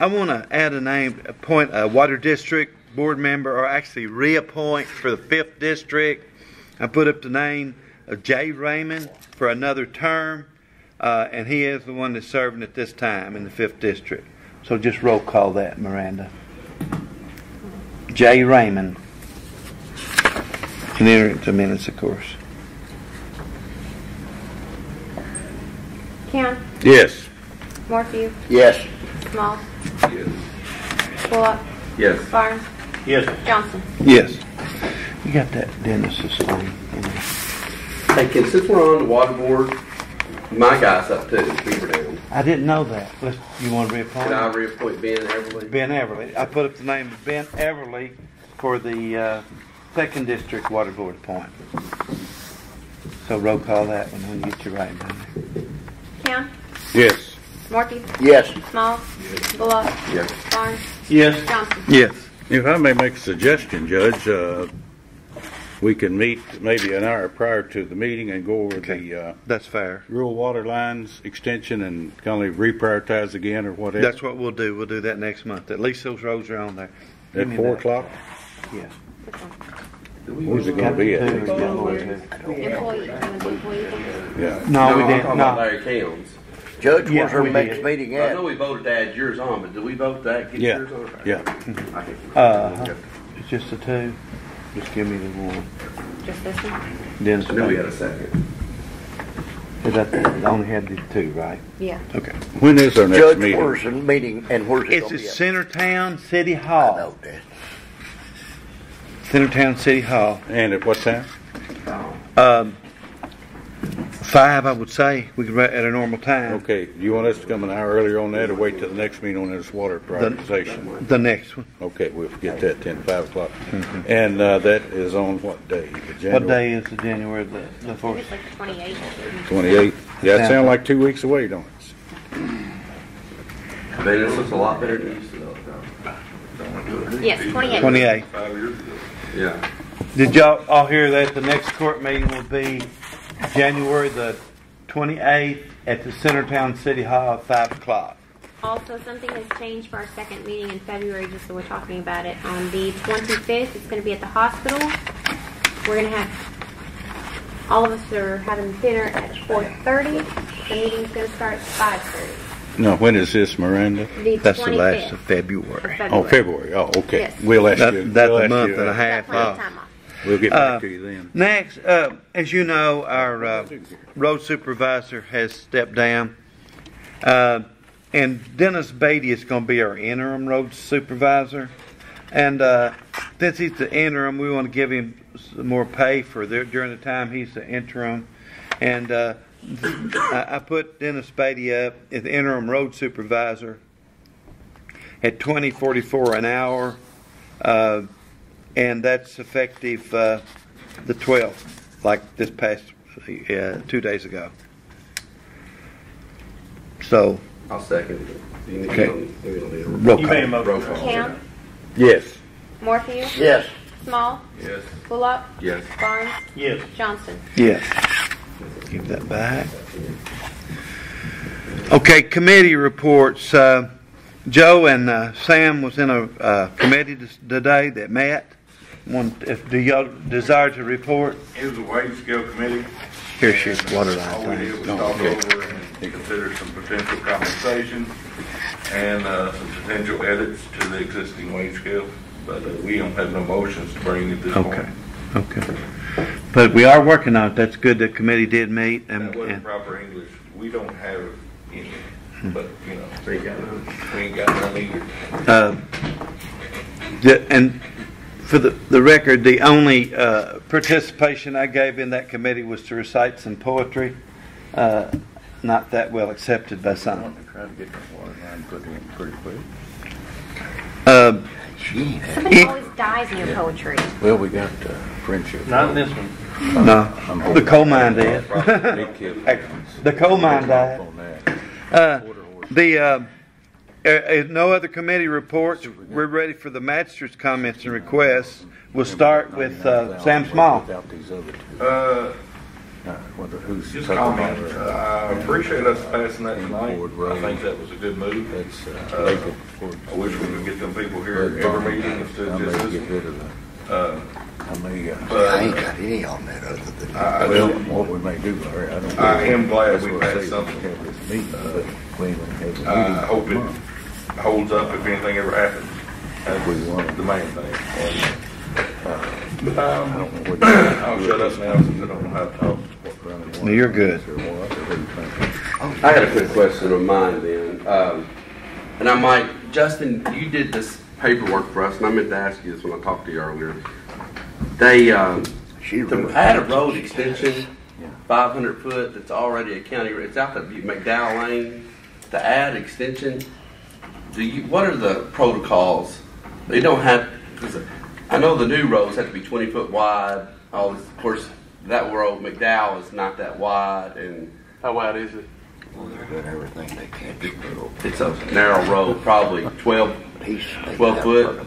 [SPEAKER 1] I wanna add a name, appoint a water district board member, or actually reappoint for the fifth district. I put up the name of Jay Raymond for another term, uh, and he is the one that's serving at this time in the fifth district. So just roll call that, Miranda. Jay Raymond. And enter it to minutes, of course.
[SPEAKER 5] Cowan,
[SPEAKER 3] Yes.
[SPEAKER 5] Morphew,
[SPEAKER 4] Yes,
[SPEAKER 5] Small,
[SPEAKER 7] Yes.
[SPEAKER 5] Bullock,
[SPEAKER 7] Yes.
[SPEAKER 5] Barnes,
[SPEAKER 8] Yes,
[SPEAKER 5] Johnson.
[SPEAKER 1] Yes. You got that Dennis's thing. In there.
[SPEAKER 7] Hey, Ken, since we're on the water board, my guy's up too, Beaver Dam.
[SPEAKER 1] I didn't know that. Let's, you want to reappoint?
[SPEAKER 7] Can I reappoint Ben Everly?
[SPEAKER 1] Ben Everly. I put up the name of Ben Everly for the uh, second district water board appointment. So roll call that one when you get your right down there.
[SPEAKER 5] Cowan,
[SPEAKER 3] Yes.
[SPEAKER 5] Morphew,
[SPEAKER 4] yes.
[SPEAKER 5] Small, Yes. Bullock,
[SPEAKER 7] Yes.
[SPEAKER 5] Barnes,
[SPEAKER 8] yes,
[SPEAKER 5] Johnson.
[SPEAKER 1] Yes.
[SPEAKER 3] If I may make a suggestion, Judge, uh, we can meet maybe an hour prior to the meeting and go over
[SPEAKER 1] Okay.
[SPEAKER 3] the uh,
[SPEAKER 1] That's fair.
[SPEAKER 3] rural water lines extension and kind of reprioritize again or whatever.
[SPEAKER 1] That's what we'll do. We'll do that next month. At least those roads are on there. Give
[SPEAKER 3] At four
[SPEAKER 1] that.
[SPEAKER 3] o'clock?
[SPEAKER 1] Yes.
[SPEAKER 3] Who's it gonna be at?
[SPEAKER 5] Employee, employee.
[SPEAKER 3] Yeah.
[SPEAKER 1] No, we didn't,
[SPEAKER 7] talking about
[SPEAKER 1] no.
[SPEAKER 7] Larry Kelms.
[SPEAKER 4] Judge,
[SPEAKER 1] Yeah,
[SPEAKER 4] where's our
[SPEAKER 1] we
[SPEAKER 4] next
[SPEAKER 1] did.
[SPEAKER 4] meeting
[SPEAKER 7] I know we voted to add yours on, but did we vote to add- get
[SPEAKER 3] Yeah,
[SPEAKER 7] yours on?
[SPEAKER 3] yeah.
[SPEAKER 7] I can't-
[SPEAKER 1] Uh, it's just the two. Just give me the one.
[SPEAKER 5] Just this one?
[SPEAKER 1] Dennis
[SPEAKER 7] I knew we had a second.
[SPEAKER 1] Is that, I only had the two, right?
[SPEAKER 5] Yeah.
[SPEAKER 1] Okay.
[SPEAKER 3] When is our next
[SPEAKER 4] Judge,
[SPEAKER 3] meeting?
[SPEAKER 4] where's the meeting and where's it
[SPEAKER 1] It's
[SPEAKER 4] gonna
[SPEAKER 1] at
[SPEAKER 4] be at?
[SPEAKER 1] Centertown City
[SPEAKER 4] I
[SPEAKER 1] Hall.
[SPEAKER 4] know that.
[SPEAKER 1] Centertown City Hall.
[SPEAKER 3] And at what time?
[SPEAKER 1] Um, five, I would say. We could write at a normal time.
[SPEAKER 3] Okay, do you want us to come an hour earlier on that or wait till the next meeting on this water privatization?
[SPEAKER 1] The next one.
[SPEAKER 3] Okay, we'll get that ten, five o'clock. And, uh, that is on what day? The
[SPEAKER 1] What
[SPEAKER 3] January
[SPEAKER 1] day is the January the, the fourth?
[SPEAKER 5] it's like the twenty-eighth.
[SPEAKER 3] Twenty-eighth? Yeah, it sounds like two weeks away, don't it?
[SPEAKER 7] Man, this looks a lot better than it used to though.
[SPEAKER 5] Yes, twenty-eighth.
[SPEAKER 1] Twenty-eight.
[SPEAKER 7] Yeah.
[SPEAKER 1] Did y'all all hear that the next court meeting will be January the twenty-eighth at the Centertown City Hall at five o'clock?
[SPEAKER 5] Also, something has changed for our second meeting in February, just so we're talking about it. On the 25th, it's going to be at the hospital. We're going to have, all of us are having dinner at 4.30. The meeting's going to start at 5.30.
[SPEAKER 3] No, when is this, Miranda?
[SPEAKER 5] The
[SPEAKER 1] That's the
[SPEAKER 5] 25th
[SPEAKER 1] last of
[SPEAKER 5] of
[SPEAKER 1] February.
[SPEAKER 3] Oh, February, oh, okay.
[SPEAKER 5] Yes.
[SPEAKER 3] We'll ask
[SPEAKER 1] That-
[SPEAKER 3] you.
[SPEAKER 1] that's
[SPEAKER 3] we'll
[SPEAKER 1] a
[SPEAKER 3] ask
[SPEAKER 1] month
[SPEAKER 3] you,
[SPEAKER 1] and a half
[SPEAKER 5] Got plenty of
[SPEAKER 1] off.
[SPEAKER 5] time off.
[SPEAKER 3] We'll get
[SPEAKER 1] Uh,
[SPEAKER 3] to you then.
[SPEAKER 1] Next, uh, as you know, our uh, road supervisor has stepped down. Uh, and Dennis Beatty is going to be our interim road supervisor. And uh, since he's the interim, we want to give him some more pay for the, during the time he's the interim. And uh, I, put Dennis Beatty up as the interim road supervisor at twenty forty four an hour. And that's effective uh, the 12th, like this past uh, two days ago. So,
[SPEAKER 7] I'll second it. You need-
[SPEAKER 1] Okay.
[SPEAKER 7] you don't- you don't need a
[SPEAKER 1] roll
[SPEAKER 8] You made a.
[SPEAKER 7] Roll
[SPEAKER 8] motion.
[SPEAKER 7] call.
[SPEAKER 5] Cowan,
[SPEAKER 3] Yes.
[SPEAKER 5] Morphew,
[SPEAKER 4] Yes.
[SPEAKER 5] Small,
[SPEAKER 7] Yes.
[SPEAKER 5] Bullock,
[SPEAKER 7] Yes.
[SPEAKER 5] Barnes,
[SPEAKER 8] Yes.
[SPEAKER 5] Johnston.
[SPEAKER 1] Yes. Give that back. Okay, committee reports. Uh, Joe and uh, Sam was in a uh, committee today that met. One, if do y'all desire to report?
[SPEAKER 10] It was a wage scale committee.
[SPEAKER 1] Here she is. What did
[SPEAKER 10] All we
[SPEAKER 1] I
[SPEAKER 10] did
[SPEAKER 1] think?
[SPEAKER 10] was
[SPEAKER 3] No,
[SPEAKER 10] talk
[SPEAKER 3] okay.
[SPEAKER 10] over and consider some potential compensation and uh, some potential edits to the existing wage scale. But uh, we don't have no motions to bring at this point.
[SPEAKER 1] Okay. Okay. But we are working on it. That's good. The committee did meet and.
[SPEAKER 10] That wasn't
[SPEAKER 1] and
[SPEAKER 10] proper English. We don't have any, but, you know,
[SPEAKER 7] We ain't got none.
[SPEAKER 10] we ain't got none either.
[SPEAKER 1] Uh, the- And for the, the record, the only uh, participation I gave in that committee was to recite some poetry. Uh, Not that well accepted by some.
[SPEAKER 3] Try to get that water line put pretty quick.
[SPEAKER 1] Uh,
[SPEAKER 4] She ain't
[SPEAKER 5] Somebody always dies in your poetry.
[SPEAKER 3] Well, we got uh, friendship.
[SPEAKER 8] Not in this one.
[SPEAKER 1] No, the coal mine did. The coal mine died.
[SPEAKER 3] On that.
[SPEAKER 1] Uh, The, uh, uh, uh, no other committee reports. We're ready for the magistrate's comments and requests. We'll start with uh, Sam Small.
[SPEAKER 3] Without these other two.
[SPEAKER 10] Uh,
[SPEAKER 3] who's
[SPEAKER 10] just
[SPEAKER 3] taking
[SPEAKER 10] comment,
[SPEAKER 3] that or-
[SPEAKER 10] Uh, I appreciate us passing that tonight.
[SPEAKER 3] Board road.
[SPEAKER 10] I think that was a good move.
[SPEAKER 3] That's, uh, Lakewood towards-
[SPEAKER 10] I wish we could get them people here at every meeting instead
[SPEAKER 3] I
[SPEAKER 10] of
[SPEAKER 3] may
[SPEAKER 10] just
[SPEAKER 3] get
[SPEAKER 10] this.
[SPEAKER 3] rid of the,
[SPEAKER 10] Uh,
[SPEAKER 3] I may, uh,
[SPEAKER 4] I ain't
[SPEAKER 10] but
[SPEAKER 4] got any on that other than.
[SPEAKER 10] I, I
[SPEAKER 3] well,
[SPEAKER 10] do,
[SPEAKER 3] what we may do, Larry, I don't.
[SPEAKER 10] I am glad we
[SPEAKER 3] what I
[SPEAKER 10] passed something.
[SPEAKER 3] we have this meeting, but we ain't gonna have a meeting
[SPEAKER 10] I hope
[SPEAKER 3] for
[SPEAKER 10] it
[SPEAKER 3] month.
[SPEAKER 10] Holds up if anything ever happens. That's
[SPEAKER 3] We want-
[SPEAKER 10] the main thing. And,
[SPEAKER 3] I
[SPEAKER 10] um,
[SPEAKER 3] don't know what.
[SPEAKER 10] I'll shut up now since I don't know how to talk.
[SPEAKER 1] No, you're good.
[SPEAKER 3] Or what, or who you think?
[SPEAKER 7] I had a quick question of mine then. Um, and I might, Justin, you did this paperwork for us, and I meant to ask you this when I talked to you earlier. They, um,
[SPEAKER 4] She
[SPEAKER 7] to
[SPEAKER 4] really-
[SPEAKER 7] add a road extension, 500 foot, that's already a county, road, it's out the McDowell Lane, to add extension, do you, what are the protocols? They don't have, because I know the new roads have to be 20 foot wide, all this, of course, that road, McDowell is not that wide, and
[SPEAKER 8] How wide is it?
[SPEAKER 4] Well, they're doing everything they can to do.
[SPEAKER 7] it's a narrow road, probably 12,
[SPEAKER 4] He's.
[SPEAKER 7] 12 foot.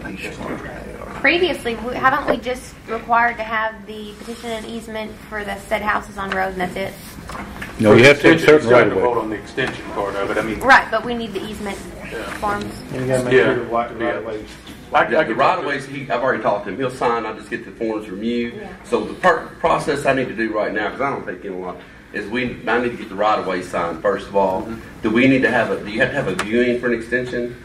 [SPEAKER 5] Previously, we- haven't we just required to have the petition and easement for the said houses on road and that's it?
[SPEAKER 3] No, you have to have certain right
[SPEAKER 8] to
[SPEAKER 3] of
[SPEAKER 8] vote on the extension part of it. I mean,
[SPEAKER 5] Right, but we need the easement forms.
[SPEAKER 8] you gotta make
[SPEAKER 11] Yeah.
[SPEAKER 8] sure the right, right of way
[SPEAKER 11] I- I
[SPEAKER 7] The
[SPEAKER 11] can
[SPEAKER 7] right
[SPEAKER 11] talk
[SPEAKER 7] of
[SPEAKER 11] to
[SPEAKER 7] ways, he, I've already talked to him, he'll sign, I just get the forms from you.
[SPEAKER 5] Yeah.
[SPEAKER 7] So the per- process I need to do right now, because I don't think in a lot, is we, I need to get the right of way signed first of all.
[SPEAKER 11] Mm-hmm.
[SPEAKER 7] Do we need to have a, do you have to have a viewing for an extension?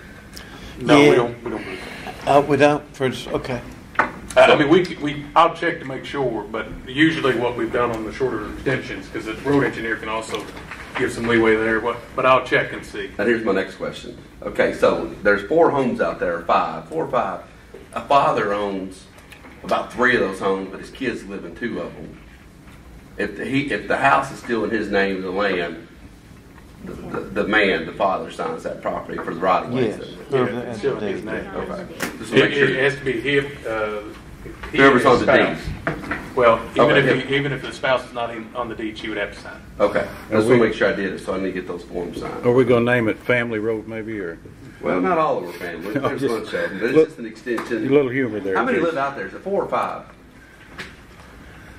[SPEAKER 11] No,
[SPEAKER 1] Yeah.
[SPEAKER 11] we don't, we don't. do that.
[SPEAKER 1] Uh, we don't, for, okay.
[SPEAKER 11] I I mean, we, we, I'll check to make sure, but usually what we've done on the shorter extensions, because the road engineer can also give some leeway there, what, but I'll check and see.
[SPEAKER 7] Now here's my next question. Okay, so there's four homes out there, five, four or five. A father owns about three of those homes, but his kids live in two of them. If the, he, if the house is still in his name, the land, the, the, the man, the father signs that property for the right of way.
[SPEAKER 1] Yes.
[SPEAKER 11] Yeah, it's still in his name.
[SPEAKER 7] Okay. Just to
[SPEAKER 11] It,
[SPEAKER 7] make
[SPEAKER 11] it has to be him, uh. He
[SPEAKER 7] Whoever's on
[SPEAKER 11] his
[SPEAKER 7] the
[SPEAKER 11] spouse. Well, even
[SPEAKER 7] Okay.
[SPEAKER 11] if, he- even if the spouse is not in, on the deed, she would have to sign.
[SPEAKER 7] Okay, I just want to make sure I did it, so I need to get those forms signed.
[SPEAKER 3] Are we gonna name it Family Road maybe, or
[SPEAKER 7] Well, not all of our family.
[SPEAKER 3] No,
[SPEAKER 7] There's
[SPEAKER 3] just-
[SPEAKER 7] a bunch of them, but it's just an extension.
[SPEAKER 3] a
[SPEAKER 7] extension.
[SPEAKER 3] little humor there?
[SPEAKER 7] How many live out there? Is it four or five?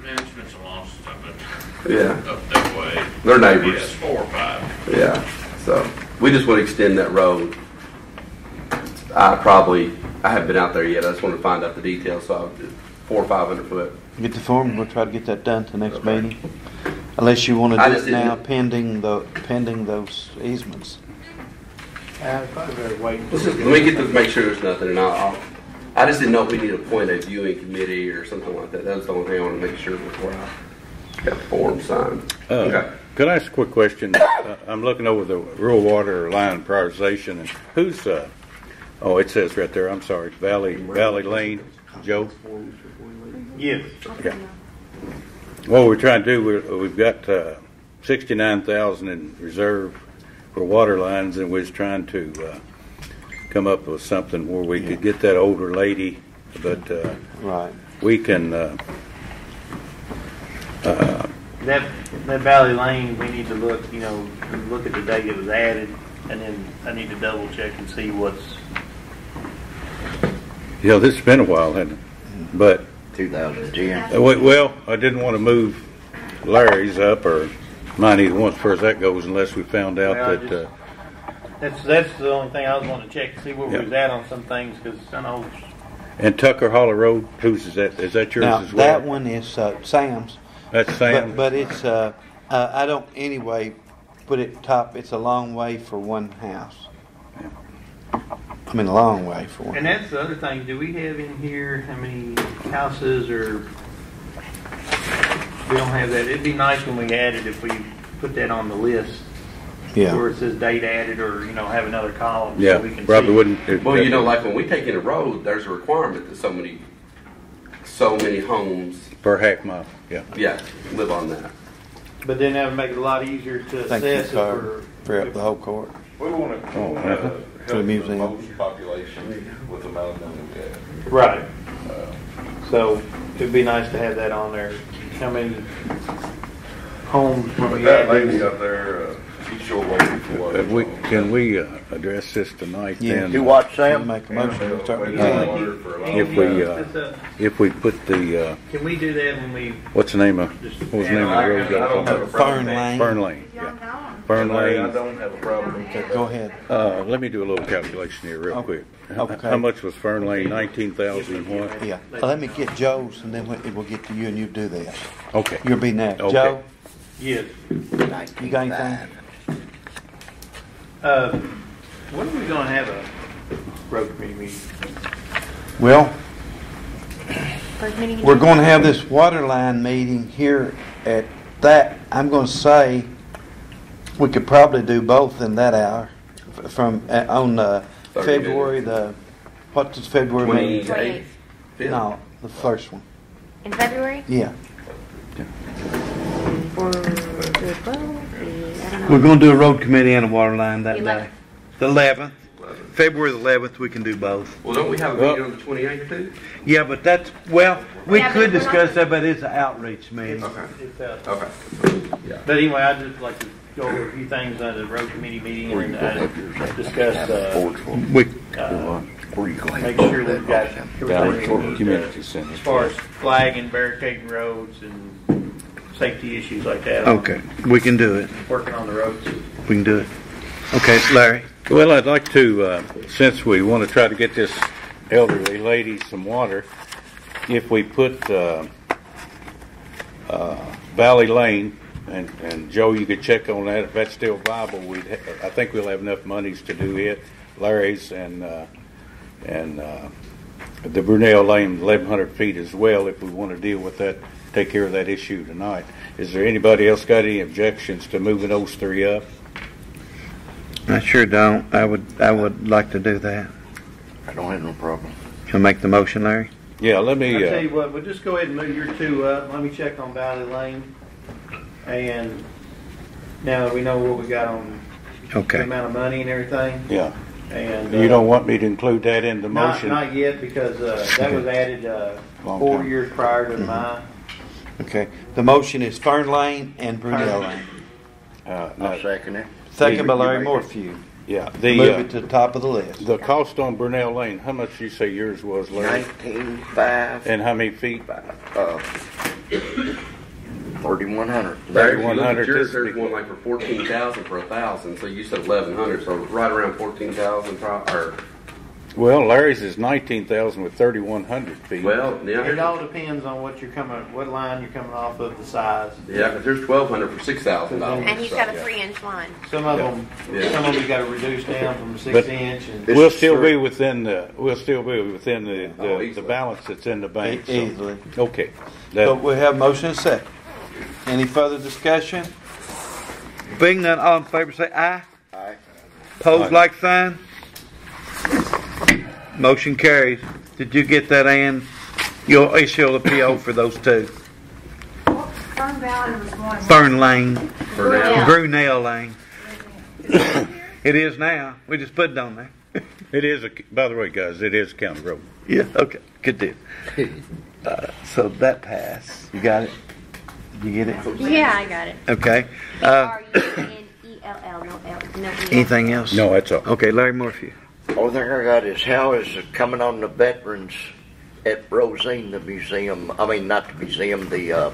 [SPEAKER 12] Man, it's been so long since I've been
[SPEAKER 7] Yeah,
[SPEAKER 12] up that way.
[SPEAKER 7] they're neighbors.
[SPEAKER 12] Yes, four or five.
[SPEAKER 7] Yeah, so we just want to extend that road. I probably, I haven't been out there yet. I just want to find out the details, so I'll, four or five hundred foot.
[SPEAKER 1] Get the form, we'll try to get that done to the next meeting. Unless you wanna
[SPEAKER 7] I
[SPEAKER 1] do it now pending the, pending those easements.
[SPEAKER 8] Uh, wait.
[SPEAKER 7] Let's just, let me get to make sure there's nothing, and I'll, I'll, I just didn't know if we need to appoint a viewing committee or something like that. That was the only thing I wanted to make sure before I got the form signed.
[SPEAKER 3] Uh,
[SPEAKER 7] Okay.
[SPEAKER 3] Could I ask a quick question? Uh, I'm looking over the rural water line prioritization, and who's, uh, oh, it says right there, I'm sorry, Valley, Valley Lane, Joe?
[SPEAKER 8] Yes.
[SPEAKER 3] Yeah. What we're trying to do, we're, we've got, uh, sixty-nine thousand in reserve for water lines, and we're trying to, uh, come up with something where we could get that older lady, but, uh,
[SPEAKER 1] Right.
[SPEAKER 3] we can, uh, uh,
[SPEAKER 8] That, that Valley Lane, we need to look, you know, look at the date it was added, and then I need to double check and see what's,
[SPEAKER 3] you know, this has been a while, hasn't it? But,
[SPEAKER 4] 2010.
[SPEAKER 3] Uh, Well, I didn't want to move Larry's up or mine either one as far as that goes unless we found out
[SPEAKER 8] Well,
[SPEAKER 3] that,
[SPEAKER 8] just-
[SPEAKER 3] uh,
[SPEAKER 8] that's, that's the only thing I was wanting to check, to see where we
[SPEAKER 3] Yeah.
[SPEAKER 8] was at on some things, because I know,
[SPEAKER 3] and Tucker Hollow Road, whose is that? Is that yours
[SPEAKER 1] Now,
[SPEAKER 3] as well?
[SPEAKER 1] that one is, uh, Sam's.
[SPEAKER 3] That's
[SPEAKER 1] But,
[SPEAKER 3] Sam?
[SPEAKER 1] but it's, uh, uh, I don't, anyway, put it top, it's a long way for one house. I mean, a long way for one.
[SPEAKER 8] and that's the other thing, do we have in here how many houses or, we don't have that, it'd be nice when we add it if we put that on the list,
[SPEAKER 1] Yeah.
[SPEAKER 8] where it says date added, or, you know, have another column,
[SPEAKER 3] Yeah,
[SPEAKER 8] so we can
[SPEAKER 3] probably
[SPEAKER 8] see.
[SPEAKER 3] wouldn't.
[SPEAKER 7] Well, you know, like when we take in a road, there's a requirement that so many, so many homes,
[SPEAKER 3] Per half mile, yeah.
[SPEAKER 7] yeah, live on that.
[SPEAKER 8] But then that would make it a lot easier to
[SPEAKER 1] Thank you,
[SPEAKER 8] assess if
[SPEAKER 1] sir.
[SPEAKER 8] we're.
[SPEAKER 1] Free up the whole court.
[SPEAKER 10] We want to,
[SPEAKER 3] Oh,
[SPEAKER 10] we want
[SPEAKER 3] uh-huh.
[SPEAKER 10] to
[SPEAKER 1] To the
[SPEAKER 10] the
[SPEAKER 1] museum.
[SPEAKER 10] most population with the amount of money we have.
[SPEAKER 8] Right. So it'd be nice to have that on there. How many homes
[SPEAKER 10] But that lady out there, uh, sure waiting for what.
[SPEAKER 3] Uh, we, can we, uh, address this tonight
[SPEAKER 1] Yeah.
[SPEAKER 3] then?
[SPEAKER 4] You watch
[SPEAKER 1] You
[SPEAKER 4] Sam?
[SPEAKER 1] make a motion, we'll start with
[SPEAKER 10] Yeah.
[SPEAKER 1] that.
[SPEAKER 10] water for a long
[SPEAKER 3] If we, uh,
[SPEAKER 8] Just, uh,
[SPEAKER 3] If we put the, uh,
[SPEAKER 8] Can we do that when we
[SPEAKER 3] what's the name of,
[SPEAKER 8] just?
[SPEAKER 3] what was the name of the
[SPEAKER 10] I
[SPEAKER 3] road?
[SPEAKER 10] don't have a problem.
[SPEAKER 1] Fern Lane.
[SPEAKER 3] Fern Lane, yeah. Fern
[SPEAKER 10] Larry, I
[SPEAKER 3] Lane.
[SPEAKER 10] don't have a problem.
[SPEAKER 1] Okay, go ahead.
[SPEAKER 3] Uh, let me do a little calculation here real
[SPEAKER 1] Oh,
[SPEAKER 3] quick.
[SPEAKER 1] okay.
[SPEAKER 3] How much was Fern Lane? Nineteen thousand and what?
[SPEAKER 1] Yeah. Uh, let me get Joe's and then we- we'll get to you and you do this.
[SPEAKER 3] Okay.
[SPEAKER 1] You'll be next.
[SPEAKER 3] Okay.
[SPEAKER 1] Joe,
[SPEAKER 8] Yes.
[SPEAKER 1] you got anything?
[SPEAKER 8] Uh, when are we going to have a road committee meeting?
[SPEAKER 1] Well, we're going to have this water line meeting here at that. I'm going to say we could probably do both in that hour from uh, on uh, February the what is February mean?
[SPEAKER 7] Twenty-eighth
[SPEAKER 1] No, the first one.
[SPEAKER 5] in February?
[SPEAKER 1] Yeah.
[SPEAKER 5] Or
[SPEAKER 1] we're going to do a road committee and a water line that
[SPEAKER 5] The
[SPEAKER 1] day. The 11th. February the 11th, we can do both.
[SPEAKER 7] Well, don't we have a
[SPEAKER 3] Well-
[SPEAKER 7] meeting on the twenty-eighth too?
[SPEAKER 1] Yeah, but that's, well, we
[SPEAKER 5] Yeah, but
[SPEAKER 1] could
[SPEAKER 5] we're
[SPEAKER 1] discuss that, but it's an outreach meeting.
[SPEAKER 7] Okay,
[SPEAKER 8] It's, uh,
[SPEAKER 7] okay.
[SPEAKER 8] But anyway, I'd just like to go over a few things at the road committee meeting and uh, discuss, uh,
[SPEAKER 1] We,
[SPEAKER 8] uh,
[SPEAKER 4] Where you going?
[SPEAKER 8] make sure we've got
[SPEAKER 3] Valley
[SPEAKER 8] everything we need
[SPEAKER 3] Community
[SPEAKER 8] to-
[SPEAKER 3] Center.
[SPEAKER 8] as far as flagging, barricading roads and safety issues like that.
[SPEAKER 1] okay, we can do it.
[SPEAKER 8] Working on the roads.
[SPEAKER 1] We can do it. Okay, Larry.
[SPEAKER 3] Well, I'd like to, uh, since we want to try to get this elderly lady some water. If we put uh, uh, Valley Lane, and, and Joe, you could check on that, if that's still viable, we'd, ha- I think we'll have enough monies to do it. Larry's and, uh, and uh, the Brunel Lane, 1,100 feet as well, if we want to deal with that, take care of that issue tonight. Is there anybody else got any objections to moving those three up?
[SPEAKER 1] I sure don't. I would, I would like to do that.
[SPEAKER 4] I don't have no problem.
[SPEAKER 1] Can I make the motion, Larry?
[SPEAKER 3] Yeah, let me.
[SPEAKER 8] I
[SPEAKER 3] me,
[SPEAKER 8] tell
[SPEAKER 3] uh,
[SPEAKER 8] you what, we'll just go ahead and move your two up. Let me check on Valley Lane. And now that we know what we got on the
[SPEAKER 1] Okay.
[SPEAKER 8] amount of money and everything.
[SPEAKER 3] yeah.
[SPEAKER 8] And
[SPEAKER 3] You
[SPEAKER 8] uh,
[SPEAKER 3] don't want me to include that in the
[SPEAKER 8] Not,
[SPEAKER 3] motion?
[SPEAKER 8] not yet, because uh, that was added uh,
[SPEAKER 3] Long
[SPEAKER 8] four
[SPEAKER 3] time.
[SPEAKER 8] years prior
[SPEAKER 1] Mm-hmm.
[SPEAKER 8] to mine.
[SPEAKER 1] Okay. The motion is Fern Lane and Brunel Lane.
[SPEAKER 3] Uh,
[SPEAKER 4] I'll
[SPEAKER 3] no,
[SPEAKER 4] second it.
[SPEAKER 1] Second by
[SPEAKER 4] You- you
[SPEAKER 1] Larry
[SPEAKER 4] make.
[SPEAKER 1] Morphew.
[SPEAKER 3] Yeah, the,
[SPEAKER 1] Move
[SPEAKER 3] uh,
[SPEAKER 1] it to the top of the list.
[SPEAKER 3] the cost on Brunel Lane, how much you say yours was, Larry?
[SPEAKER 4] Nineteen five,
[SPEAKER 3] And how many feet?
[SPEAKER 4] uh, thirty-one hundred.
[SPEAKER 7] Larry, if you look
[SPEAKER 3] 100,
[SPEAKER 7] at yours,
[SPEAKER 3] this
[SPEAKER 7] there's
[SPEAKER 3] be-
[SPEAKER 7] one like for fourteen thousand for a thousand, so you said eleven hundred, so right around fourteen thousand, or,
[SPEAKER 3] Well, Larry's is nineteen thousand with thirty-one hundred feet.
[SPEAKER 7] well,
[SPEAKER 8] It all depends on what you're coming, what line you're coming off of, the size.
[SPEAKER 7] yeah, because there's twelve hundred for six thousand
[SPEAKER 5] And
[SPEAKER 7] dollars.
[SPEAKER 5] And he's got a three inch line.
[SPEAKER 8] Some of them,
[SPEAKER 7] Yeah.
[SPEAKER 8] some of them you gotta reduce down from a six
[SPEAKER 3] But-
[SPEAKER 8] inch and.
[SPEAKER 3] We'll still be within the, we'll still be within the,
[SPEAKER 7] Oh,
[SPEAKER 3] the,
[SPEAKER 7] easily.
[SPEAKER 3] the balance that's in the bank. so-
[SPEAKER 1] Easily.
[SPEAKER 3] Okay.
[SPEAKER 1] So we have motion and second. Any further discussion? Being none, all in favor say aye.
[SPEAKER 4] Aye.
[SPEAKER 1] Pose
[SPEAKER 3] Aye.
[SPEAKER 1] like sign. Motion carries. Did you get that, Ann? You'll issue the PO for those two.
[SPEAKER 13] Fern Valley was one.
[SPEAKER 1] Fern Lane,
[SPEAKER 7] For now.
[SPEAKER 1] Brunel Lane. It is now. We just put it on there.
[SPEAKER 3] it is, a by the way, guys, it is a county road.
[SPEAKER 1] Yeah, okay, good deal. Uh, so that passed. You got it? You get it?
[SPEAKER 5] Yeah, I got it.
[SPEAKER 1] Okay. Uh,
[SPEAKER 5] R U N L L, no L, no E.
[SPEAKER 1] anything else?
[SPEAKER 3] No, that's all.
[SPEAKER 1] Okay, Larry Morphew.
[SPEAKER 4] Only thing I got is how is it coming on the veterans at Rosine, the museum, I mean, not the museum, the, uh,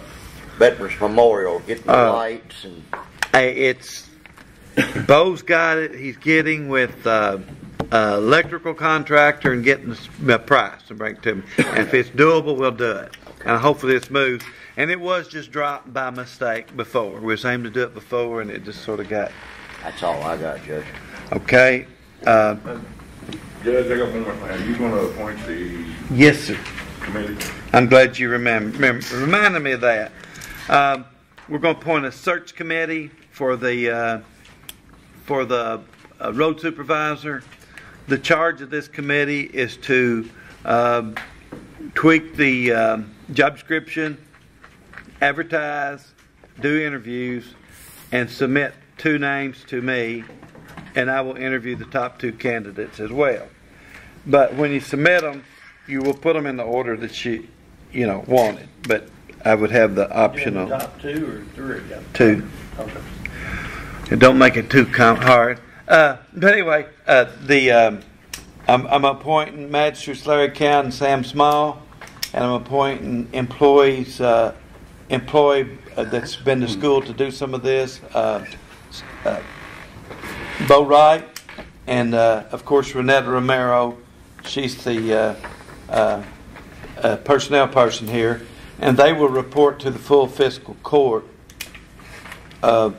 [SPEAKER 4] Veterans Memorial, getting the
[SPEAKER 1] Uh,
[SPEAKER 4] lights and,
[SPEAKER 1] Hey, it's Bo's got it. He's getting with uh, uh, electrical contractor and getting the s- the price to bring it to me. And if it's doable, we'll do it. And hopefully it's smooth. And it was just dropped by mistake before. We was aiming to do it before, and it just sort of got
[SPEAKER 4] that's all I got, Judge.
[SPEAKER 1] okay. Uh,
[SPEAKER 10] Judge, I got one more thing. Are you gonna appoint the
[SPEAKER 1] yes, sir.
[SPEAKER 10] committee?
[SPEAKER 1] I'm glad you remember, remember reminded me of that. Um, we're going to appoint a search committee for the uh, for the uh, road supervisor. The charge of this committee is to um, tweak the um, job description, advertise, do interviews, and submit two names to me, and I will interview the top two candidates as well. But when you submit them, you will put them in the order that you, you know, wanted. But I would have the optional
[SPEAKER 8] the Top two or three, yeah.
[SPEAKER 1] two.
[SPEAKER 8] Okay.
[SPEAKER 1] And don't make it too com- hard. Uh, but anyway, uh, the um, I'm, I'm appointing magistrates Larry Cowan and Sam Small, and I'm appointing employees, uh, employee uh, that's been to school to do some of this. Bo Wright, and uh, of course Renetta Romero. She's the uh, uh, uh, personnel person here, and they will report to the full fiscal court. Uh,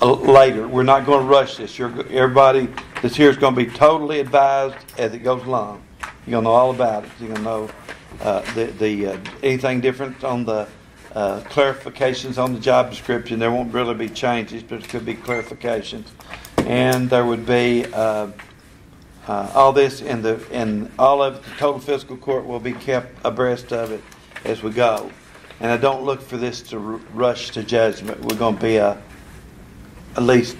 [SPEAKER 1] later. We're not going to rush this. You're, everybody that's here is going to be totally advised as it goes along. You're going to know all about it. You're going to know uh, the, the anything different on the uh, clarifications on the job description. There won't really be changes, but it could be clarifications. And there would be uh, uh, all this in the in all of. The total fiscal court will be kept abreast of it as we go. And I don't look for this to r- rush to judgment. We're going to be a at least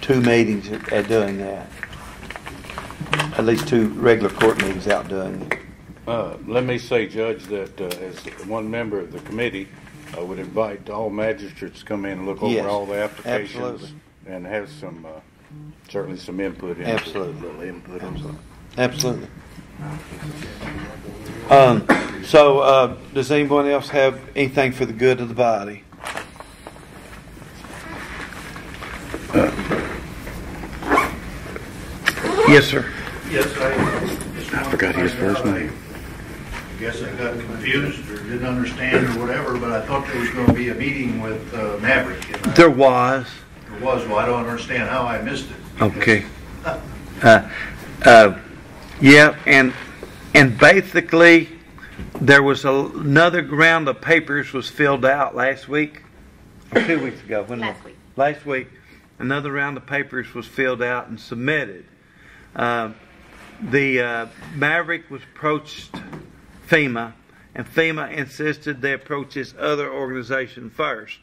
[SPEAKER 1] two meetings at, at doing that. At least two regular court meetings out doing it.
[SPEAKER 3] Uh, let me say, Judge, that, uh, as one member of the committee, I would invite all magistrates to come in and look
[SPEAKER 1] Yes,
[SPEAKER 3] over all the applications.
[SPEAKER 1] absolutely.
[SPEAKER 3] And have some, uh, certainly some input in it.
[SPEAKER 1] Absolutely.
[SPEAKER 4] Little input on something.
[SPEAKER 1] Absolutely. Um, so, uh, does anyone else have anything for the good of the body? Yes, sir.
[SPEAKER 8] Yes, I just
[SPEAKER 14] just
[SPEAKER 3] I forgot his first
[SPEAKER 14] out. I
[SPEAKER 3] name.
[SPEAKER 14] Guess I got confused or didn't understand or whatever, but I thought there was gonna be a meeting with uh, Maverick. and I-
[SPEAKER 1] There was.
[SPEAKER 14] There was, well, I don't understand how I missed it.
[SPEAKER 1] Okay. Uh, uh, yeah, and and basically, there was a, another round of papers was filled out last week, or two weeks ago. When
[SPEAKER 5] Last week.
[SPEAKER 1] Last week, another round of papers was filled out and submitted. Uh, the uh, Maverick was approached FEMA, and FEMA insisted they approach this other organization first.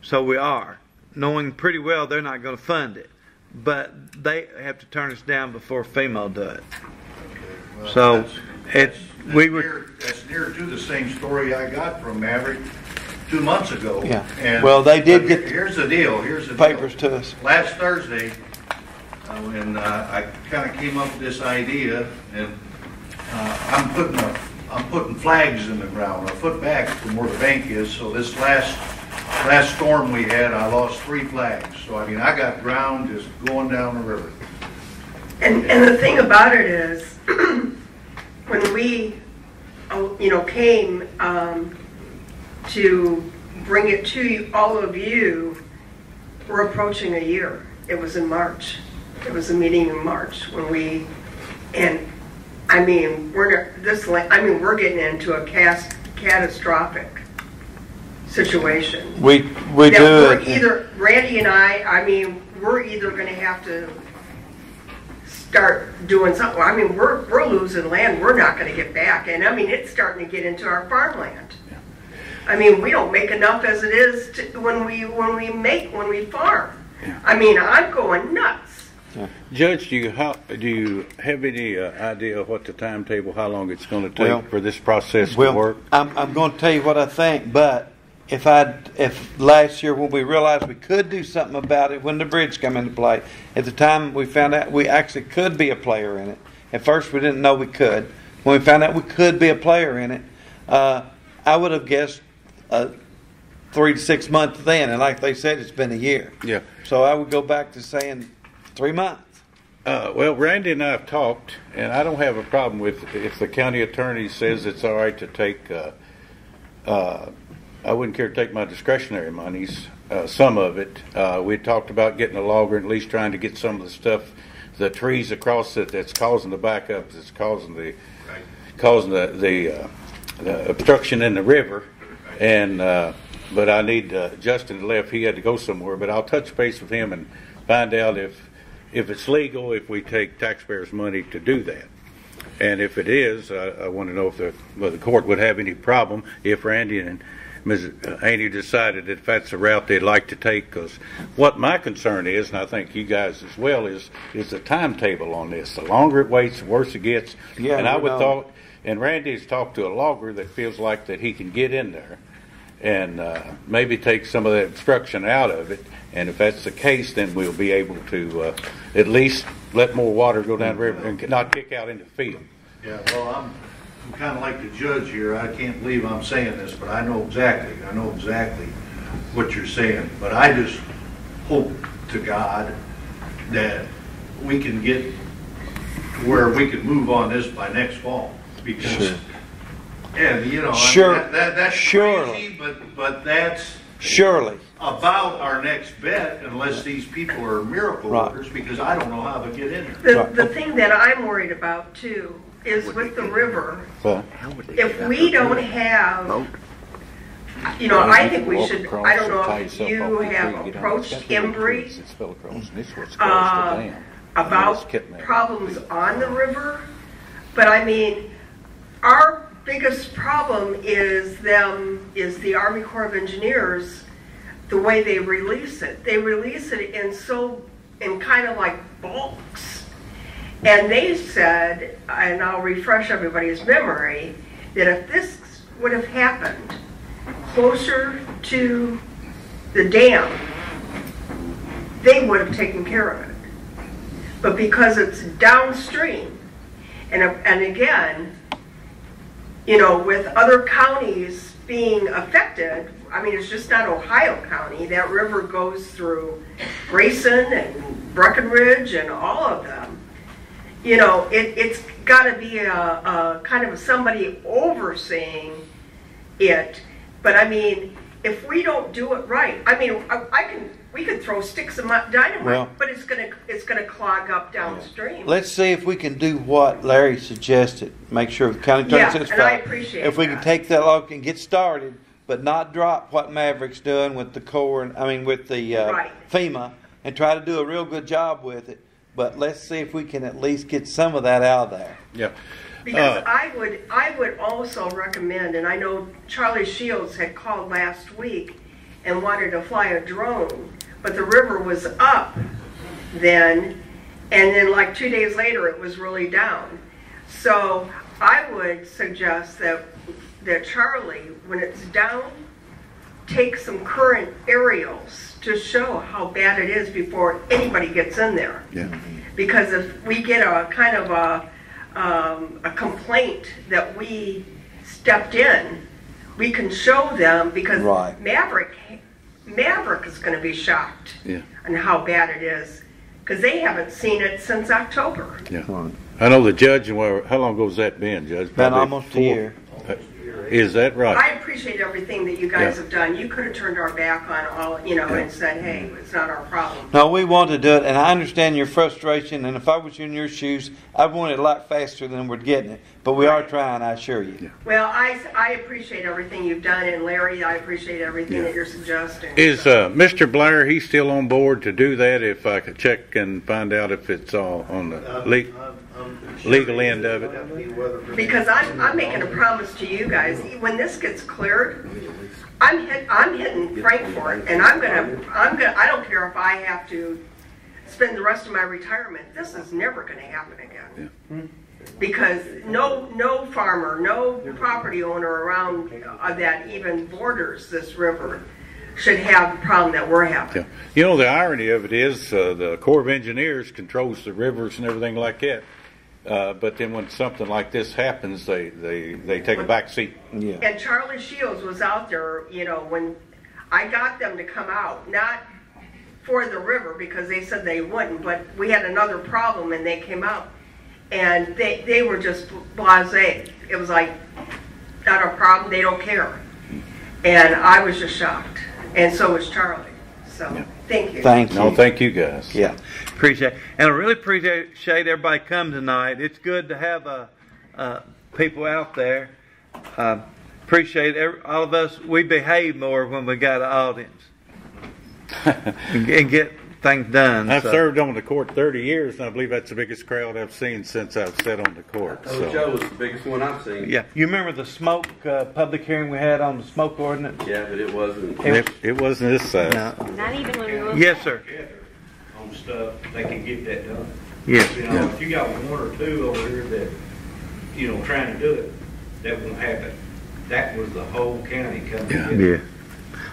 [SPEAKER 1] So we are, knowing pretty well they're not going to fund it, but they have to turn us down before FEMA will do it.
[SPEAKER 14] Well,
[SPEAKER 1] So
[SPEAKER 14] that's-
[SPEAKER 1] it,
[SPEAKER 14] that's
[SPEAKER 1] we were,
[SPEAKER 14] near- That's near to the same story I got from Maverick two months ago.
[SPEAKER 1] Yeah.
[SPEAKER 14] And-
[SPEAKER 1] Well, they did get
[SPEAKER 14] Here's the deal, here's the deal.
[SPEAKER 1] papers to us.
[SPEAKER 14] Last Thursday, uh, when uh, I kind of came up with this idea, and uh, I'm putting a, I'm putting flags in the ground, a foot back from where the bank is, so this last, last storm we had, I lost three flags. So I mean, I got ground just going down the river.
[SPEAKER 15] And, and the thing about it is, when we, uh, you know, came um, to bring it to you- all of you, we're approaching a year. It was in March. It was a meeting in March when we, and I mean, we're, this, I mean, we're getting into a cas- catastrophic situation.
[SPEAKER 1] We, we
[SPEAKER 15] that
[SPEAKER 1] do.
[SPEAKER 15] Either, Randy and I, I mean, we're either gonna have to start doing something, I mean, we're, we're losing land, we're not gonna get back, and I mean, it's starting to get into our farmland. I mean, we don't make enough as it is to, when we, when we make, when we farm. I mean, I'm going nuts.
[SPEAKER 3] Judge, do you, how, do you have any uh, idea of what the timetable, how long it's going to
[SPEAKER 1] Well-
[SPEAKER 3] take for this process to work?
[SPEAKER 1] I'm, I'm going to tell you what I think, but if I, if last year when we realized we could do something about it, when the bridge came into play, at the time we found out we actually could be a player in it. At first we didn't know we could. When we found out we could be a player in it, uh, I would have guessed uh, three to six months then, and like they said, it's been a year.
[SPEAKER 3] Yeah.
[SPEAKER 1] So I would go back to saying three months.
[SPEAKER 3] Uh, well, Randy and I have talked, and I don't have a problem with if the county attorney says it's all right to take. Uh, uh, I wouldn't care to take my discretionary monies, uh, some of it. Uh, we talked about getting a logger, and at least trying to get some of the stuff, the trees across it that's causing the backups, that's causing the causing the the, uh, the obstruction in the river. And uh, but I need uh, Justin left; he had to go somewhere. But I'll touch base with him and find out if if it's legal if we take taxpayers' money to do that. And if it is, uh, I want to know if the, well, the court would have any problem if Randy and Ms. Haney decided that that's the route they'd like to take. Because what my concern is, and I think you guys as well, is is the timetable on this. The longer it waits, the worse it gets.
[SPEAKER 1] Yeah,
[SPEAKER 3] and I would
[SPEAKER 1] know.
[SPEAKER 3] thought, and Randy's talked to a logger that feels like that he can get in there and uh, maybe take some of that obstruction out of it. And if that's the case, then we'll be able to uh, at least let more water go down the river and not kick out into the field.
[SPEAKER 14] Yeah, well, I'm, I'm kind of like the judge here. I can't believe I'm saying this, but I know exactly, I know exactly what you're saying. But I just hope to God that we can get to where we can move on this by next fall. Because,
[SPEAKER 1] Sure.
[SPEAKER 14] And you know, I mean,
[SPEAKER 1] Sure.
[SPEAKER 14] that, that, that's
[SPEAKER 1] Surely.
[SPEAKER 14] crazy, but, but that's
[SPEAKER 1] Surely.
[SPEAKER 14] about our next bet unless these people are miracle
[SPEAKER 1] Right.
[SPEAKER 14] workers, because I don't know how they'll get in there.
[SPEAKER 15] The, the thing that I'm worried about too is with the river,
[SPEAKER 3] Well,
[SPEAKER 15] if we don't have, you know, I think we should, I don't know if you have approached Embry uh, about problems on the river, but I mean, our biggest problem is them, is the Army Corps of Engineers, the way they release it. They release it in so, in kind of like bulks. And they said, and I'll refresh everybody's memory, that if this would have happened closer to the dam, they would have taken care of it. But because it's downstream, and, and again, you know, with other counties being affected, I mean, it's just not Ohio County. That river goes through Grayson and Breckinridge and all of them. You know, it, it's gotta be a, a kind of somebody overseeing it. But I mean, if we don't do it right, I mean, I, I can, we could throw sticks of dynamite,
[SPEAKER 1] Well-
[SPEAKER 15] but it's gonna, it's gonna clog up downstream.
[SPEAKER 1] Let's see if we can do what Larry suggested. Make sure the county attorney
[SPEAKER 15] Yeah,
[SPEAKER 1] says
[SPEAKER 15] and I
[SPEAKER 1] fine.
[SPEAKER 15] appreciate
[SPEAKER 1] If we can take that log and get started, but not drop what Maverick's doing with the Corps, and I mean with the uh,
[SPEAKER 15] Right.
[SPEAKER 1] FEMA, and try to do a real good job with it. But let's see if we can at least get some of that out of there.
[SPEAKER 3] Yeah.
[SPEAKER 15] Because
[SPEAKER 3] Uh,
[SPEAKER 15] I would, I would also recommend, and I know Charlie Shields had called last week and wanted to fly a drone, but the river was up then, and then like two days later, it was really down. So I would suggest that, that Charlie, when it's down, take some current aerials to show how bad it is before anybody gets in there.
[SPEAKER 3] Yeah.
[SPEAKER 15] Because if we get a kind of a, um, a complaint that we stepped in, we can show them because
[SPEAKER 1] Right.
[SPEAKER 15] Maverick, Maverick is gonna be shocked
[SPEAKER 3] Yeah.
[SPEAKER 15] on how bad it is. Cause they haven't seen it since October.
[SPEAKER 3] Yeah. I know the judge, well, how long ago's that been, Judge?
[SPEAKER 1] Been
[SPEAKER 3] Probably
[SPEAKER 1] almost a year.
[SPEAKER 3] Is that right?
[SPEAKER 15] I appreciate everything that you guys
[SPEAKER 3] Yeah.
[SPEAKER 15] have done. You could have turned our back on all, you know, and said, hey, it's not our problem.
[SPEAKER 1] No, we want to do it, and I understand your frustration. And if I was in your shoes, I'd want it a lot faster than we're getting it. But we are trying, I assure you.
[SPEAKER 15] Well, I, I appreciate everything you've done, and Larry, I appreciate everything
[SPEAKER 3] Yeah.
[SPEAKER 15] that you're suggesting.
[SPEAKER 3] Is uh, Mr. Blair, he's still on board to do that if I could check and find out if it's all on the le- legal end of it?
[SPEAKER 15] Because I'm, I'm making a promise to you guys, when this gets cleared, I'm hit, I'm hitting Frankfurt, and I'm gonna, I'm gonna, I don't care if I have to spend the rest of my retirement, this is never gonna happen again. Because no, no farmer, no property owner around uh, that even borders this river should have the problem that we're having.
[SPEAKER 3] Yeah. You know, the irony of it is uh, the Corps of Engineers controls the rivers and everything like that. Uh, but then when something like this happens, they, they, they take a back seat.
[SPEAKER 1] Yeah.
[SPEAKER 15] And Charlie Shields was out there, you know, when I got them to come out, not for the river because they said they wouldn't, but we had another problem and they came out. And they, they were just blasé. It was like, not a problem, they don't care. And I was just shocked. And so was Charlie. So, thank you.
[SPEAKER 1] Thank you.
[SPEAKER 3] No, thank you guys.
[SPEAKER 1] Yeah, appreciate, and I really appreciate everybody come tonight. It's good to have uh, uh, people out there. Uh, appreciate every, all of us. We behave more when we got an audience and, and get things done.
[SPEAKER 3] I've
[SPEAKER 1] so.
[SPEAKER 3] served on the court 30 years, and I believe that's the biggest crowd I've seen since I've sat on the court.
[SPEAKER 7] Oh,
[SPEAKER 3] So.
[SPEAKER 7] Joe was the biggest one I've seen.
[SPEAKER 1] Yeah, you remember the smoke uh, public hearing we had on the smoke ordinance?
[SPEAKER 7] Yeah, but it wasn't.
[SPEAKER 3] It, it wasn't this size.
[SPEAKER 1] No.
[SPEAKER 5] Not even when we look.
[SPEAKER 1] Yes, sir.
[SPEAKER 14] On stuff, they can get that done.
[SPEAKER 1] Yes.
[SPEAKER 14] You know, if you got one or two over here that, you know, trying to do it, that won't happen. That was the whole county coming together.
[SPEAKER 1] Yeah.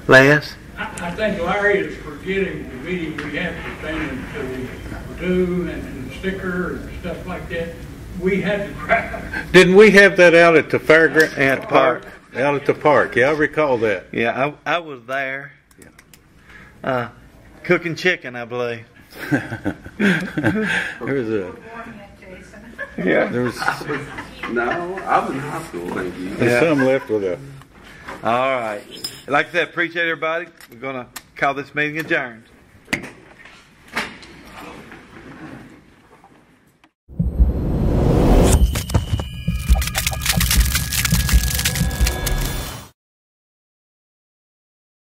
[SPEAKER 1] Lance.
[SPEAKER 16] I, I think Larry is forgetting the meeting we had pertaining to do and the sticker and stuff like that. We had to grab,
[SPEAKER 3] Didn't we have that out at the fairground?
[SPEAKER 1] At the park.
[SPEAKER 3] Out at the park. Yeah, I recall that.
[SPEAKER 1] Yeah, I, I was there. Uh, cooking chicken, I believe.
[SPEAKER 3] There was a.
[SPEAKER 1] Yeah.
[SPEAKER 3] There was
[SPEAKER 7] No, I was in high school, thank you.
[SPEAKER 3] there's some left with a.
[SPEAKER 1] All right. Like I said, appreciate everybody. We're going to call this meeting adjourned.